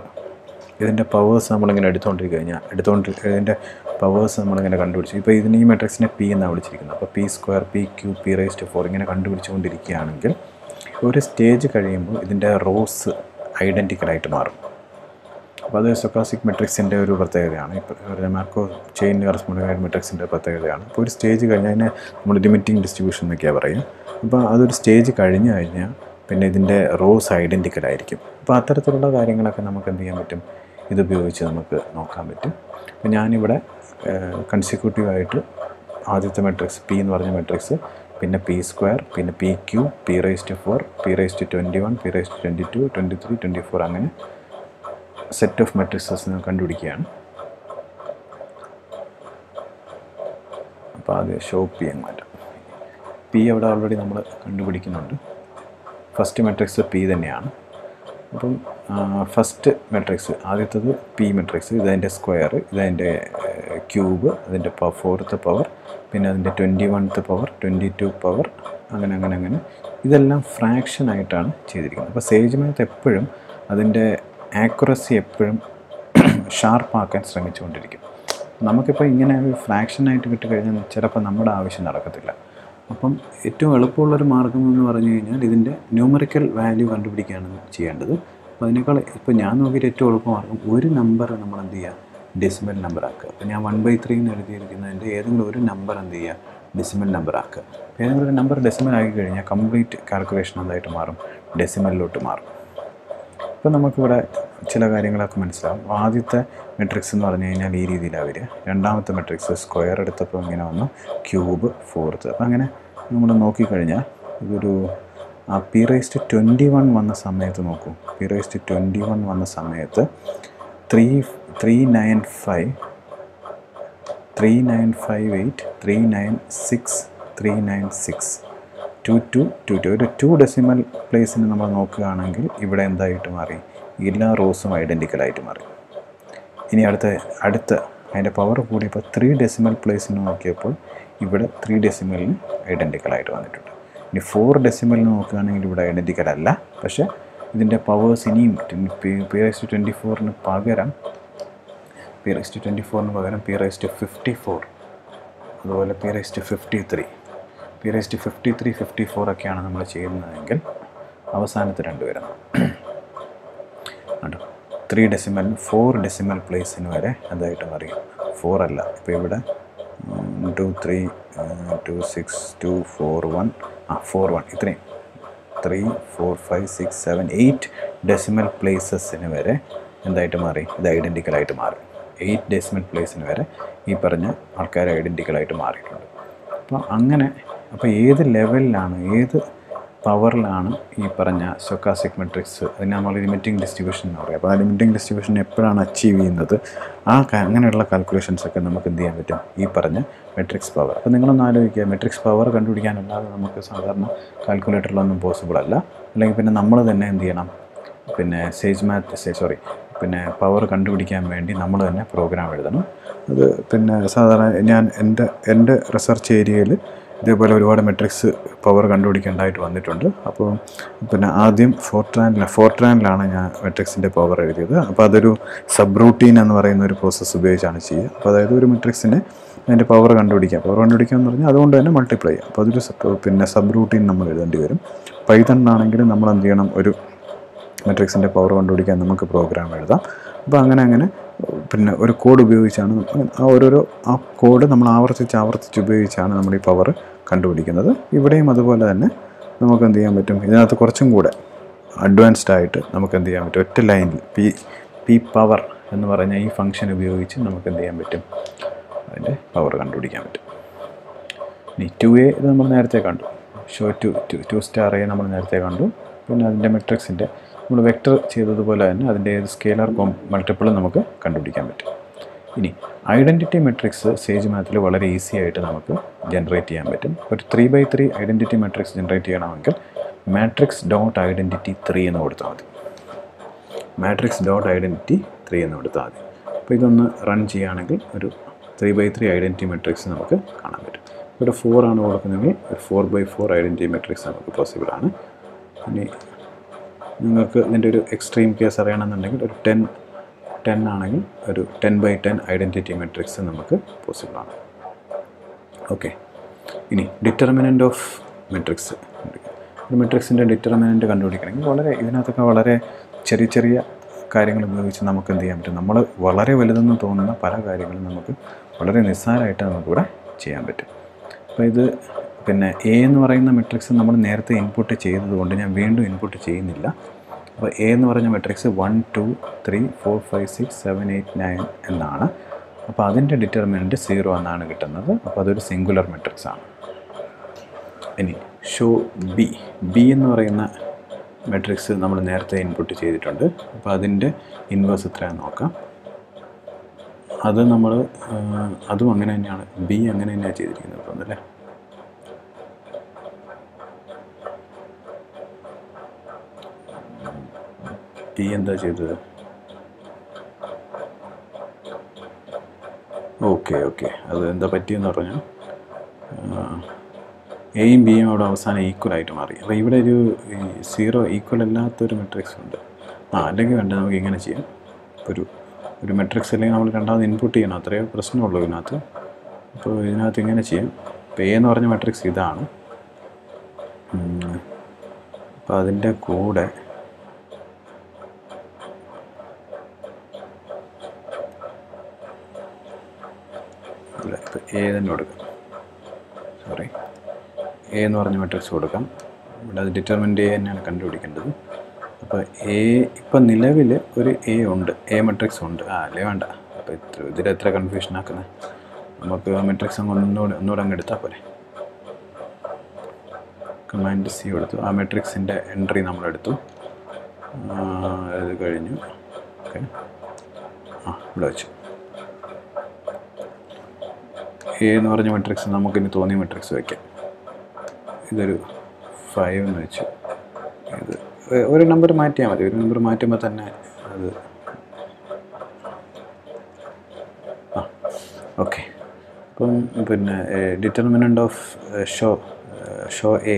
ഇതിന്റെ പവേഴ്സ് നമ്മളിങ്ങനെ എടുത്തുകൊണ്ടിരിക്കുക കഴിഞ്ഞാൽ എടുത്തുകൊണ്ട് ഇതിന്റെ പവേഴ്സ് നമ്മളിങ്ങനെ കണ്ടുപിടിച്ചു. ഇപ്പോൾ ഇതിന് ഈ മെട്രിക്സിനെ പി എന്നാണ് വിളിച്ചിരിക്കുന്നത്. അപ്പോൾ P square P cube P raise to four ഇങ്ങനെ കണ്ടുപിടിച്ചുകൊണ്ടിരിക്കുകയാണെങ്കിൽ ഒരു സ്റ്റേജ് കഴിയുമ്പോൾ ഇതിന്റെ റോസ് ഐഡന്റിക്കലായിട്ട് മാറും. അപ്പോൾ അത് സൊക്കാസിക് മെട്രിക്സിന്റെ ഒരു പ്രത്യേകതയാണ്. ഇപ്പോൾ മാർക്കോ ചെയിൻ കറസ്പോണ്ടിങ് മെട്രിക്സിന്റെ പ്രത്യേകതയാണ്. ഇപ്പോൾ ഒരു സ്റ്റേജ് കഴിഞ്ഞ് അതിനെ നമ്മൾ ലിമിറ്റിംഗ് ഡിസ്ട്രിബ്യൂഷൻ എന്നൊക്കെയാണ് പറയും അപ്പോൾ അതൊരു സ്റ്റേജ് കഴിഞ്ഞ് കഴിഞ്ഞാൽ പിന്നെ ഇതിന്റെ റോസ് ഐഡന്റിക്കലായിരിക്കും അപ്പോൾ അത്തരത്തിലുള്ള കാര്യങ്ങളൊക്കെ നമുക്ക് എന്ത് ചെയ്യാൻ പറ്റും? ഇതുപയോഗിച്ച് നമുക്ക് നോക്കാൻ പറ്റും. അപ്പോൾ ഞാനിവിടെ കൺസിക്യൂട്ടീവായിട്ട് ആദ്യത്തെ മെട്രിക്സ് പി എന്ന് പറഞ്ഞ മെട്രിക്സ് പിന്നെ പി സ്ക്വയർ പിന്നെ P cube P raise to four P raise to twenty one P raise to twenty two twenty three twenty four അങ്ങനെ സെറ്റ് ഓഫ് മെട്രിക്സസ് കണ്ടുപിടിക്കുകയാണ് അപ്പോൾ അത് ഷോപ്പ് അങ്ങ് മാറ്റാം. പി അവിടെ ഓൾറെഡി നമ്മൾ കണ്ടുപിടിക്കുന്നുണ്ട്. ഫസ്റ്റ് മെട്രിക്സ് പി തന്നെയാണ്. അപ്പം ഫസ്റ്റ് മെട്രിക്സ് ആദ്യത്തത് പി മെട്രിക്സ് ഇതതിന്റെ സ്ക്വയർ ഇതതിന്റെ ക്യൂബ് അതിന്റെ ഫോർത്ത് പവർ പിന്നെ അതിന്റെ twenty oneth power twenty two power അങ്ങനെ അങ്ങനെ അങ്ങനെ. ഇതെല്ലാം ഫ്രാക്ഷൻ ആയിട്ടാണ് ചെയ്തിരിക്കുന്നത്. അപ്പോൾ സേജ് മാത്ത് എപ്പോഴും അതിന്റെ ആക്യുറസി എപ്പോഴും <clears throat> ഷാർപ്പാക്കാൻ ശ്രമിച്ചുകൊണ്ടിരിക്കും. നമുക്കിപ്പോൾ ഇങ്ങനെ ഒരു ഫ്രാക്ഷനായിട്ട് കിട്ടിക്കഴിഞ്ഞാൽ ചിലപ്പോൾ നമ്മുടെ ആവശ്യം നടക്കത്തില്ല. അപ്പം ഏറ്റവും എളുപ്പമുള്ളൊരു മാർഗം എന്ന് പറഞ്ഞു കഴിഞ്ഞാൽ ഇതിന്റെ ന്യൂമറിക്കൽ വാല്യൂ കണ്ടുപിടിക്കുകയാണ് ചെയ്യേണ്ടത്. അപ്പോൾ അതിനേക്കാൾ ഇപ്പോൾ ഞാൻ നോക്കിയിട്ട് ഏറ്റവും എളുപ്പമാർക്കും ഒരു നമ്പർ നമ്മൾ എന്ത് ചെയ്യുക ഡെസിമൽ നമ്പർ ആക്കുക. അപ്പോൾ ഞാൻ വൺ ബൈ ത്രീ എന്ന് എഴുതിയിരിക്കുന്നതിന്റെ ഏതെങ്കിലും ഒരു നമ്പർ എന്ത് ചെയ്യുക ഡെസിമൽ നമ്പർ ആക്കുക. ഏതെങ്കിലും ഒരു നമ്പർ ഡെസിമൽ ആക്കി കഴിഞ്ഞാൽ കംപ്ലീറ്റ് കാൽക്കുലേഷൻ എന്തായിട്ട് മാറും? ഡെസിമലിലോട്ട് മാറും. ഇപ്പോൾ നമുക്കിവിടെ ചില കാര്യങ്ങളൊക്കെ മനസ്സിലാവും. ആദ്യത്തെ മെട്രിക്സ് എന്ന് പറഞ്ഞു കഴിഞ്ഞാൽ ഈ രീതിയിലാണ് വരിക. രണ്ടാമത്തെ മെട്രിക്സ് സ്ക്വയർ എടുത്തപ്പോൾ ഇങ്ങനെ വന്നു. ക്യൂബ് ഫോർത്ത് അപ്പം അങ്ങനെ നമ്മൾ നോക്കിക്കഴിഞ്ഞാൽ ഇതൊരു ആ പി റേസ്റ്റ് ട്വന്റി വൺ വന്ന സമയത്ത് നോക്കൂ. പി റേസ്റ്റ് ട്വന്റി വൺ വന്ന സമയത്ത് three three nine five three nine five eight three nine six three nine six two two two two ഒരു ടു ഡെസിമൽ പ്ലേസിന് നമ്മൾ നോക്കുകയാണെങ്കിൽ ഇവിടെ എന്തായിട്ട് മാറി? എല്ലാ റോസും ഐഡന്റിക്കലായിട്ട് മാറി. ഇനി അടുത്ത അടുത്ത അതിന്റെ പവർ കൂടിയപ്പോൾ ത്രീ ഡെസിമൽ പ്ലേസിന് നോക്കിയപ്പോൾ ഇവിടെ ത്രീ ഡെസിമലിന് ഐഡന്റിക്കലായിട്ട് വന്നിട്ടുണ്ട്. ഇനി ഫോർ ഡെസിമൽ നോക്കുകയാണെങ്കിൽ ഇവിടെ ഐഡന്റിക്കൽ അല്ല. പക്ഷേ ഇതിന്റെ പവേഴ്സ് ഇനിയും പി റൈസ് ടു ട്വന്റി ഫോറിന് പകരം പി റൈസ് ടു ട്വന്റി ഫോറിന് പകരം P rise to fifty four അതുപോലെ P rise to fifty three P rise to fifty three fifty four ഒക്കെയാണ് നമ്മൾ ചെയ്യുന്നതെങ്കിൽ അവസാനത്തെ രണ്ട് വരുന്നത് കണ്ടോ? ത്രീ ഡെസിമൽ ഫോർ ഡെസിമൽ പ്ലേസിന് വരെ അതായിട്ട് അറിയാം ഫോർ അല്ല. ഇപ്പോൾ ഇവിടെ two three two six two four one ആ ഫോർ വൺ ഇത്രയും. Three four five six seven eight decimal പ്ലേസസിന് വരെ എന്തായിട്ട് മാറി? ഇത് ഐഡന്റിക്കലായിട്ട് മാറി. എയ്റ്റ് ഡെസിമൽ പ്ലേസിന് വരെ ഈ പറഞ്ഞ ആൾക്കാർ ഐഡന്റിക്കലായിട്ട് മാറിയിട്ടുണ്ട്. അപ്പോൾ അങ്ങനെ അപ്പോൾ ഏത് ലെവലിലാണ് ഏത് പവറിലാണ് ഈ പറഞ്ഞ സ്റ്റൊക്കാസ്റ്റിക് മെട്രിക്സ് അതിന് നമ്മൾ ലിമിറ്റിംഗ് ഡിസ്ട്രിബ്യൂഷൻ എന്ന് പറയും. അപ്പോൾ ആ ലിമിറ്റിംഗ് ഡിസ്ട്രിബ്യൂഷൻ എപ്പോഴാണ് അച്ചീവ് ചെയ്യുന്നത്? ആ അങ്ങനെയുള്ള കാൽക്കുലേഷൻസൊക്കെ നമുക്ക് എന്ത് ചെയ്യാൻ പറ്റും? ഈ പറഞ്ഞ മെട്രിക്സ് പവർ അപ്പോൾ നിങ്ങളൊന്ന് ആലോചിക്കുക. മെട്രിക്സ് പവർ കണ്ടുപിടിക്കാനല്ലാതെ നമുക്ക് സാധാരണ കാൽക്കുലേറ്ററിലൊന്നും പോസിബിൾ അല്ല. അല്ലെങ്കിൽ പിന്നെ നമ്മൾ തന്നെ എന്ത് ചെയ്യണം? പിന്നെ സേജ് മാത് സോറി പിന്നെ പവർ കണ്ടുപിടിക്കാൻ വേണ്ടി നമ്മൾ തന്നെ പ്രോഗ്രാം എഴുതണം. അത് പിന്നെ സാധാരണ ഞാൻ എന്റെ എന്റെ റിസർച്ച് ഏരിയയിൽ ഇതേപോലെ ഒരുപാട് മെട്രിക്സ് പവർ കണ്ടുപിടിക്കേണ്ടതായിട്ട് വന്നിട്ടുണ്ട്. അപ്പോൾ പിന്നെ ആദ്യം ഫോർട്രാനിലാണ് ഫോർട്രാനിലാണ് ഞാൻ മെട്രിക്സിന്റെ പവർ എഴുതിയത്. അപ്പോൾ അതൊരു സബ് റൂട്ടീൻ എന്ന് പറയുന്ന ഒരു പ്രോസസ്സ് ഉപയോഗിച്ചാണ് ചെയ്യുക. അപ്പോൾ അതായത് ഒരു മെട്രിക്സിനെ അതിന്റെ പവർ കണ്ടുപിടിക്കുക പവർ കണ്ടുപിടിക്കുക എന്ന് പറഞ്ഞാൽ അതുകൊണ്ട് തന്നെ മൾട്ടിപ്ലൈ ചെയ്യുക അപ്പോൾ അതൊരു പിന്നെ സബ് റൂട്ടീൻ നമ്മൾ എഴുതേണ്ടി വരും. പൈതണ്ണാണെങ്കിൽ നമ്മൾ എന്ത് ചെയ്യണം? ഒരു മെട്രിക്സിന്റെ പവർ കണ്ടുപിടിക്കാൻ നമുക്ക് പ്രോഗ്രാം എഴുതാം. അപ്പോൾ അങ്ങനെ അങ്ങനെ പിന്നെ ഒരു കോഡ് ഉപയോഗിച്ചാണ് ആ ഓരോരോ ആ കോഡ് നമ്മൾ ആവർത്തിച്ച് ആവർത്തിച്ച് ഉപയോഗിച്ചാണ് നമ്മൾ ഈ പവർ കണ്ടുപിടിക്കുന്നത്. ഇവിടെയും അതുപോലെ തന്നെ നമുക്ക് എന്ത് ചെയ്യാൻ പറ്റും? ഇതിനകത്ത് കുറച്ചും കൂടെ അഡ്വാൻസ്ഡ് ആയിട്ട് നമുക്ക് എന്ത് ചെയ്യാൻ പറ്റും? ഒറ്റ ലൈനിൽ പി പി പവർ എന്ന് പറഞ്ഞ ഈ ഫംഗ്ഷൻ ഉപയോഗിച്ച് നമുക്ക് എന്ത് ചെയ്യാൻ പറ്റും? അതിന്റെ പവർ കണ്ടുപിടിക്കാൻ പറ്റും. ഇനി ടു എ ഇത് നമ്മൾ നേരത്തെ കണ്ടു. Show two two two star A നമ്മൾ നേരത്തെ കണ്ടു. പിന്നെ അതിന്റെ മെട്രിക്സിന്റെ നമ്മൾ വെക്റ്റർ ചെയ്തതുപോലെ തന്നെ അതിന്റെ ഏത് സ്കെയിലർ മൾട്ടിപ്പിളും നമുക്ക് കണ്ടുപിടിക്കാൻ പറ്റും. ഇനി ഐഡന്റിറ്റി മെട്രിക്സ് സേജ് മാത്തിൽ വളരെ ഈസി ആയിട്ട് നമുക്ക് ജനറേറ്റ് ചെയ്യാൻ പറ്റും. ഒരു three by three identity matrix generate ചെയ്യണമെങ്കിൽ മാട്രിക്സ് ഡോട്ട് ഐഡന്റിറ്റി ത്രീ എന്ന് കൊടുത്താൽ മതി. മാട്രിക്സ് ഡോട്ട് ഐഡന്റിറ്റി ത്രീ എന്ന് കൊടുത്താൽ മതി. അപ്പോൾ ഇതൊന്ന് റൺ ചെയ്യുകയാണെങ്കിൽ ഒരു three by three identity matrix നമുക്ക് കാണാൻ പറ്റും. ഇവിടെ ഫോർ ആണ് കൊടുക്കുന്നതെങ്കിൽ ഒരു four by four identity matrix നമുക്ക് പോസിബിളാണ് ഇനി നിങ്ങൾക്ക് ഇതിന്റെ ഒരു എക്സ്ട്രീം കേസ് അറിയണമെന്നുണ്ടെങ്കിൽ ഒരു ടെൻ ടെൻ ആണെങ്കിൽ ഒരു ten by ten identity matrix നമുക്ക് പോസിബിൾ ആണ്. ഓക്കെ ഇനി ഡിറ്റർമിനന്റ് ഓഫ് മെട്രിക്സ് ഒരു മെട്രിക്സിന്റെ ഡിറ്റർമിനന്റ് കണ്ടുപിടിക്കണമെങ്കിൽ വളരെ ഇതിനകത്തൊക്കെ വളരെ ചെറിയ ചെറിയ കാര്യങ്ങൾ ഉപയോഗിച്ച് നമുക്ക് എന്ത് ചെയ്യാൻ പറ്റും? നമ്മൾ വളരെ വലുതെന്ന് തോന്നുന്ന പല കാര്യങ്ങളും നമുക്ക് വളരെ നിസ്സാരമായിട്ട് നമുക്കിവിടെ ചെയ്യാൻ പറ്റും. അപ്പോൾ ഇത് പിന്നെ എ എന്ന് പറയുന്ന മെട്രിക്സ് നമ്മൾ നേരത്തെ ഇൻപുട്ട് ചെയ്തതുകൊണ്ട് ഞാൻ വീണ്ടും ഇൻപുട്ട് ചെയ്യുന്നില്ല. അപ്പോൾ എ എന്ന് പറഞ്ഞ matrix one two three four five six seven eight nine എന്നാണ്. അപ്പോൾ അതിന്റെ ഡിറ്റർമിനന്റ് സീറോ എന്നാണ് കിട്ടുന്നത്. അപ്പോൾ അതൊരു സിംഗുലർ മെട്രിക്സ് ആണ്. ഇനി ഷോ ബി ബി എന്ന് പറയുന്ന മെട്രിക്സ് നമ്മൾ നേരത്തെ ഇൻപുട്ട് ചെയ്തിട്ടുണ്ട്. അപ്പോൾ അതിന്റെ ഇൻവേഴ്സ് എത്രയാണെന്ന് നോക്കാം. അത് നമ്മൾ അതും അങ്ങനെ തന്നെയാണ്. ബി അങ്ങനെ തന്നെയാണ് ചെയ്തിരിക്കുന്നത്. തോന്നുന്നല്ലേ ബി എന്താ ചെയ്തത്? ഓക്കെ ഓക്കെ അത് എന്താ പറ്റിയെന്ന് പറഞ്ഞു എയും ബിയും അവിടെ അവസാനം ഈക്വൽ ആയിട്ട് മാറി. അപ്പോൾ ഇവിടെ ഒരു സീറോ ഈക്വൽ അല്ലാത്തൊരു മെട്രിക്സ് ഉണ്ട്. ആ അല്ലെങ്കിൽ വേണ്ട നമുക്ക് ഇങ്ങനെ ചെയ്യാം. ഒരു ഒരു മെട്രിക്സ് അല്ലെങ്കിൽ നമ്മൾ രണ്ടാമത് ഇൻപുട്ട് ചെയ്യണം. അത്രയോ പ്രശ്നമുള്ളൂ ഇതിനകത്ത്. അപ്പോൾ ഇതിനകത്ത് ഇങ്ങനെ ചെയ്യാം. ഇപ്പോൾ എ എന്ന് പറഞ്ഞ മെട്രിക്സ് ഇതാണ്. അപ്പോൾ അതിന്റെ കൂടെ അല്ല ഇപ്പോൾ എ തന്നെ കൊടുക്കാം. സോറി എ എന്ന് പറഞ്ഞ മെട്രിക്സ് കൊടുക്കാം. ഇവിടെ അത് ഡിറ്റർമിന്റ് എ തന്നെയാണ് കണ്ടുപിടിക്കേണ്ടത്. അപ്പോൾ എ ഇപ്പം നിലവിൽ ഒരു എ ഉണ്ട്. എ മെട്രിക്സ് ഉണ്ട്. ആ അല്ലേ? വേണ്ട. അപ്പോൾ ഇത്ര ഇതിൽ എത്ര കൺഫ്യൂഷൻ ആക്കുന്നത് നമുക്ക് ആ മെട്രിക്സ് അങ്ങ് ഒന്നുകൂടെ ഒന്നുകൂടെ അങ്ങ് എടുത്താൽ പോരെ. കമാൻഡ് സി കൊടുത്തു. ആ മെട്രിക്സിന്റെ എൻട്രി നമ്മളെടുത്തു അത് കഴിഞ്ഞു. ഓക്കെ ആ ഇവിടെ വെച്ചു. എ എന്ന് പറഞ്ഞ മെട്രിക്സ് നമുക്കിനി തോന്നിയ മെട്രിക്സ് വയ്ക്കാം ഇതൊരു ഫൈവ് എന്ന് വെച്ചു ഇത് ഒരു നമ്പർ മാറ്റിയാൽ മതി. ഒരു നമ്പർ മാറ്റുമ്പോൾ തന്നെ അത് ആ ഓക്കെ അപ്പം പിന്നെ determinant of show show A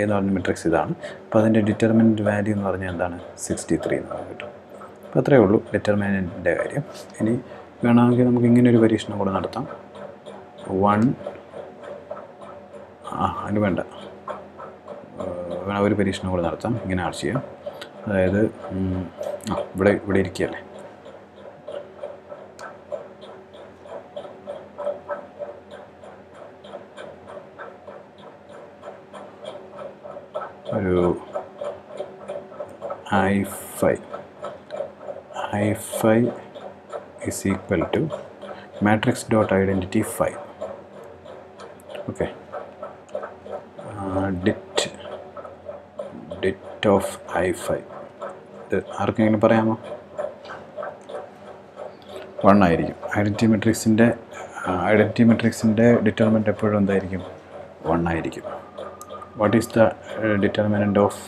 എന്ന് പറഞ്ഞ മെട്രിക്സ് ഇതാണ്. അപ്പോൾ അതിന്റെ ഡിറ്റർമിനന്റ് വാല്യൂ എന്ന് പറഞ്ഞാൽ എന്താണ്? സിക്സ്റ്റി ത്രീ എന്ന് പറഞ്ഞു കിട്ടും. അപ്പോൾ അത്രയേ ഉള്ളൂ. ഡിറ്റർമിനന്റിന്റെ കാര്യം. ഇനി വേണമെങ്കിൽ നമുക്ക് ഇങ്ങനെ ഒരു പരീക്ഷണം കൂടെ നടത്താം. വൺ. ആ അതിന് വേണ്ട. ഒരു പരീക്ഷണം കൂടെ നടത്താം. ഇങ്ങനെ ആഡ് ചെയ്യാം. അതായത് ആ ഇവിടെ ഇവിടെ ഇരിക്കുകയല്ലേ? ഒരു I five I five is equal to matrix dot identity 5 uh, det of I i5 ഇത് ആർക്കെങ്കിലും പറയാമോ? വൺ ആയിരിക്കും. ഐഡന്റി മെട്രിക്സിന്റെ ഐഡന്റി മെട്രിക്സിന്റെ ഡിറ്റർമിനന്റ് എപ്പോഴും എന്തായിരിക്കും? വൺ ആയിരിക്കും. What is the determinant of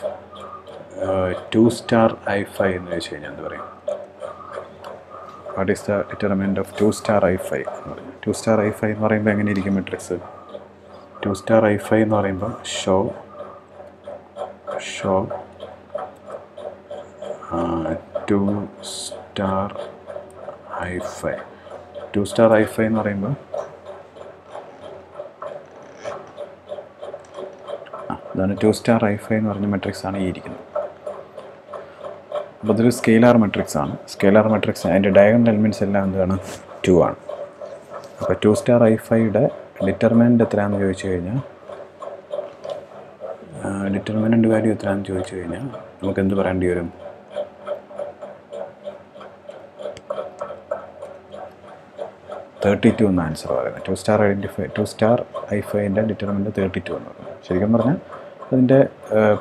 two star I five എന്ന് ചോദിച്ചു കഴിഞ്ഞാൽ എന്ത് പറയും? What is the determinant of two star I five എന്ന് പറയും. ടു സ്റ്റാർ ഐ ഫൈവ് എന്ന് പറയുമ്പോൾ എങ്ങനെ ഇരിക്കും matrix two star I five എന്ന് പറയുമ്പോൾ show show two star I five two star I five എന്ന് പറയുമ്പോൾ അതാണ് ടു സ്റ്റാർ ഐ ഫൈവ് എന്ന് പറഞ്ഞ മെട്രിക്സ് ആണ് ഈ ഇരിക്കുന്നത്. അപ്പോൾ ഇതൊരു സ്കെയിലാർ മെട്രിക്സ് ആണ്. സ്കെയിലാർ മെട്രിക്സ് അതിന്റെ ഡയഗണൽ എലിമെന്റ്സ് എല്ലാം എന്താണ്? ടു ആണ്. അപ്പോൾ ടു സ്റ്റാർ ഐ ഫൈയുടെ ഡിറ്റർമിനന്റ് എത്രയാണെന്ന് ചോദിച്ചു കഴിഞ്ഞാൽ ഡിറ്റർമിനന്റ് വാല്യൂ എത്രയാണെന്ന് ചോദിച്ചു കഴിഞ്ഞാൽ നമുക്ക് എന്ത് പറയേണ്ടി വരും? തേർട്ടി ടു എന്ന ആൻസർ പറയുന്നത്. Two star identify two star I ഫൈന്റെ determinant thirty two എന്ന് പറയുന്നത്. ശരിക്കും പറഞ്ഞാൽ അതിന്റെ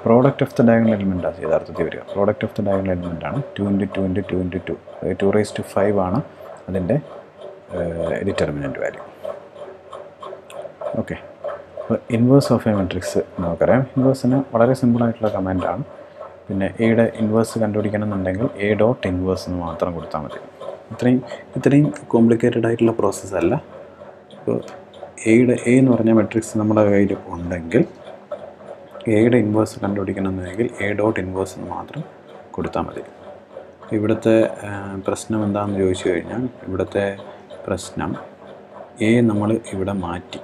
product of the diagonal element യഥാർത്ഥത്തിൽ വരിക. പ്രോഡക്റ്റ് ഓഫ് ദ ഡയഗണൽ ആണ് two into two into two into two two raise to five ആണ് അതിന്റെ ഡിറ്റർമിനന്റ് വാല്യൂ ഓക്കെ അപ്പോൾ ഇൻവേഴ്സ് ഓഫ് എ മെട്രിക്സ് നമുക്കറിയാം. ഇൻവേഴ്സിന് വളരെ സിമ്പിളായിട്ടുള്ള കമാൻഡാണ് പിന്നെ എയുടെ ഇൻവേഴ്സ് കണ്ടുപിടിക്കണം എന്നുണ്ടെങ്കിൽ എ ഡോട്ട് ഇൻവേഴ്സ് എന്ന് മാത്രം കൊടുത്താൽ മതി. ഇത്രയും ഇത്രയും കോംപ്ലിക്കേറ്റഡ് ആയിട്ടുള്ള പ്രോസസ്സ് അല്ല. ഇപ്പോൾ എയുടെ എ എന്ന് പറഞ്ഞ മെട്രിക്സ് നമ്മുടെ കയ്യിൽ ഉണ്ടെങ്കിൽ എയുടെ ഇൻവേഴ്സ് കണ്ടുപിടിക്കണമെന്നുണ്ടെങ്കിൽ എ ഡോട്ട് ഇൻവേഴ്സ് എന്ന് മാത്രം കൊടുത്താൽ മതി. ഇവിടുത്തെ പ്രശ്നം എന്താണെന്ന് ചോദിച്ചു കഴിഞ്ഞാൽ ഇവിടുത്തെ പ്രശ്നം എ നമ്മൾ ഇവിടെ മാറ്റി.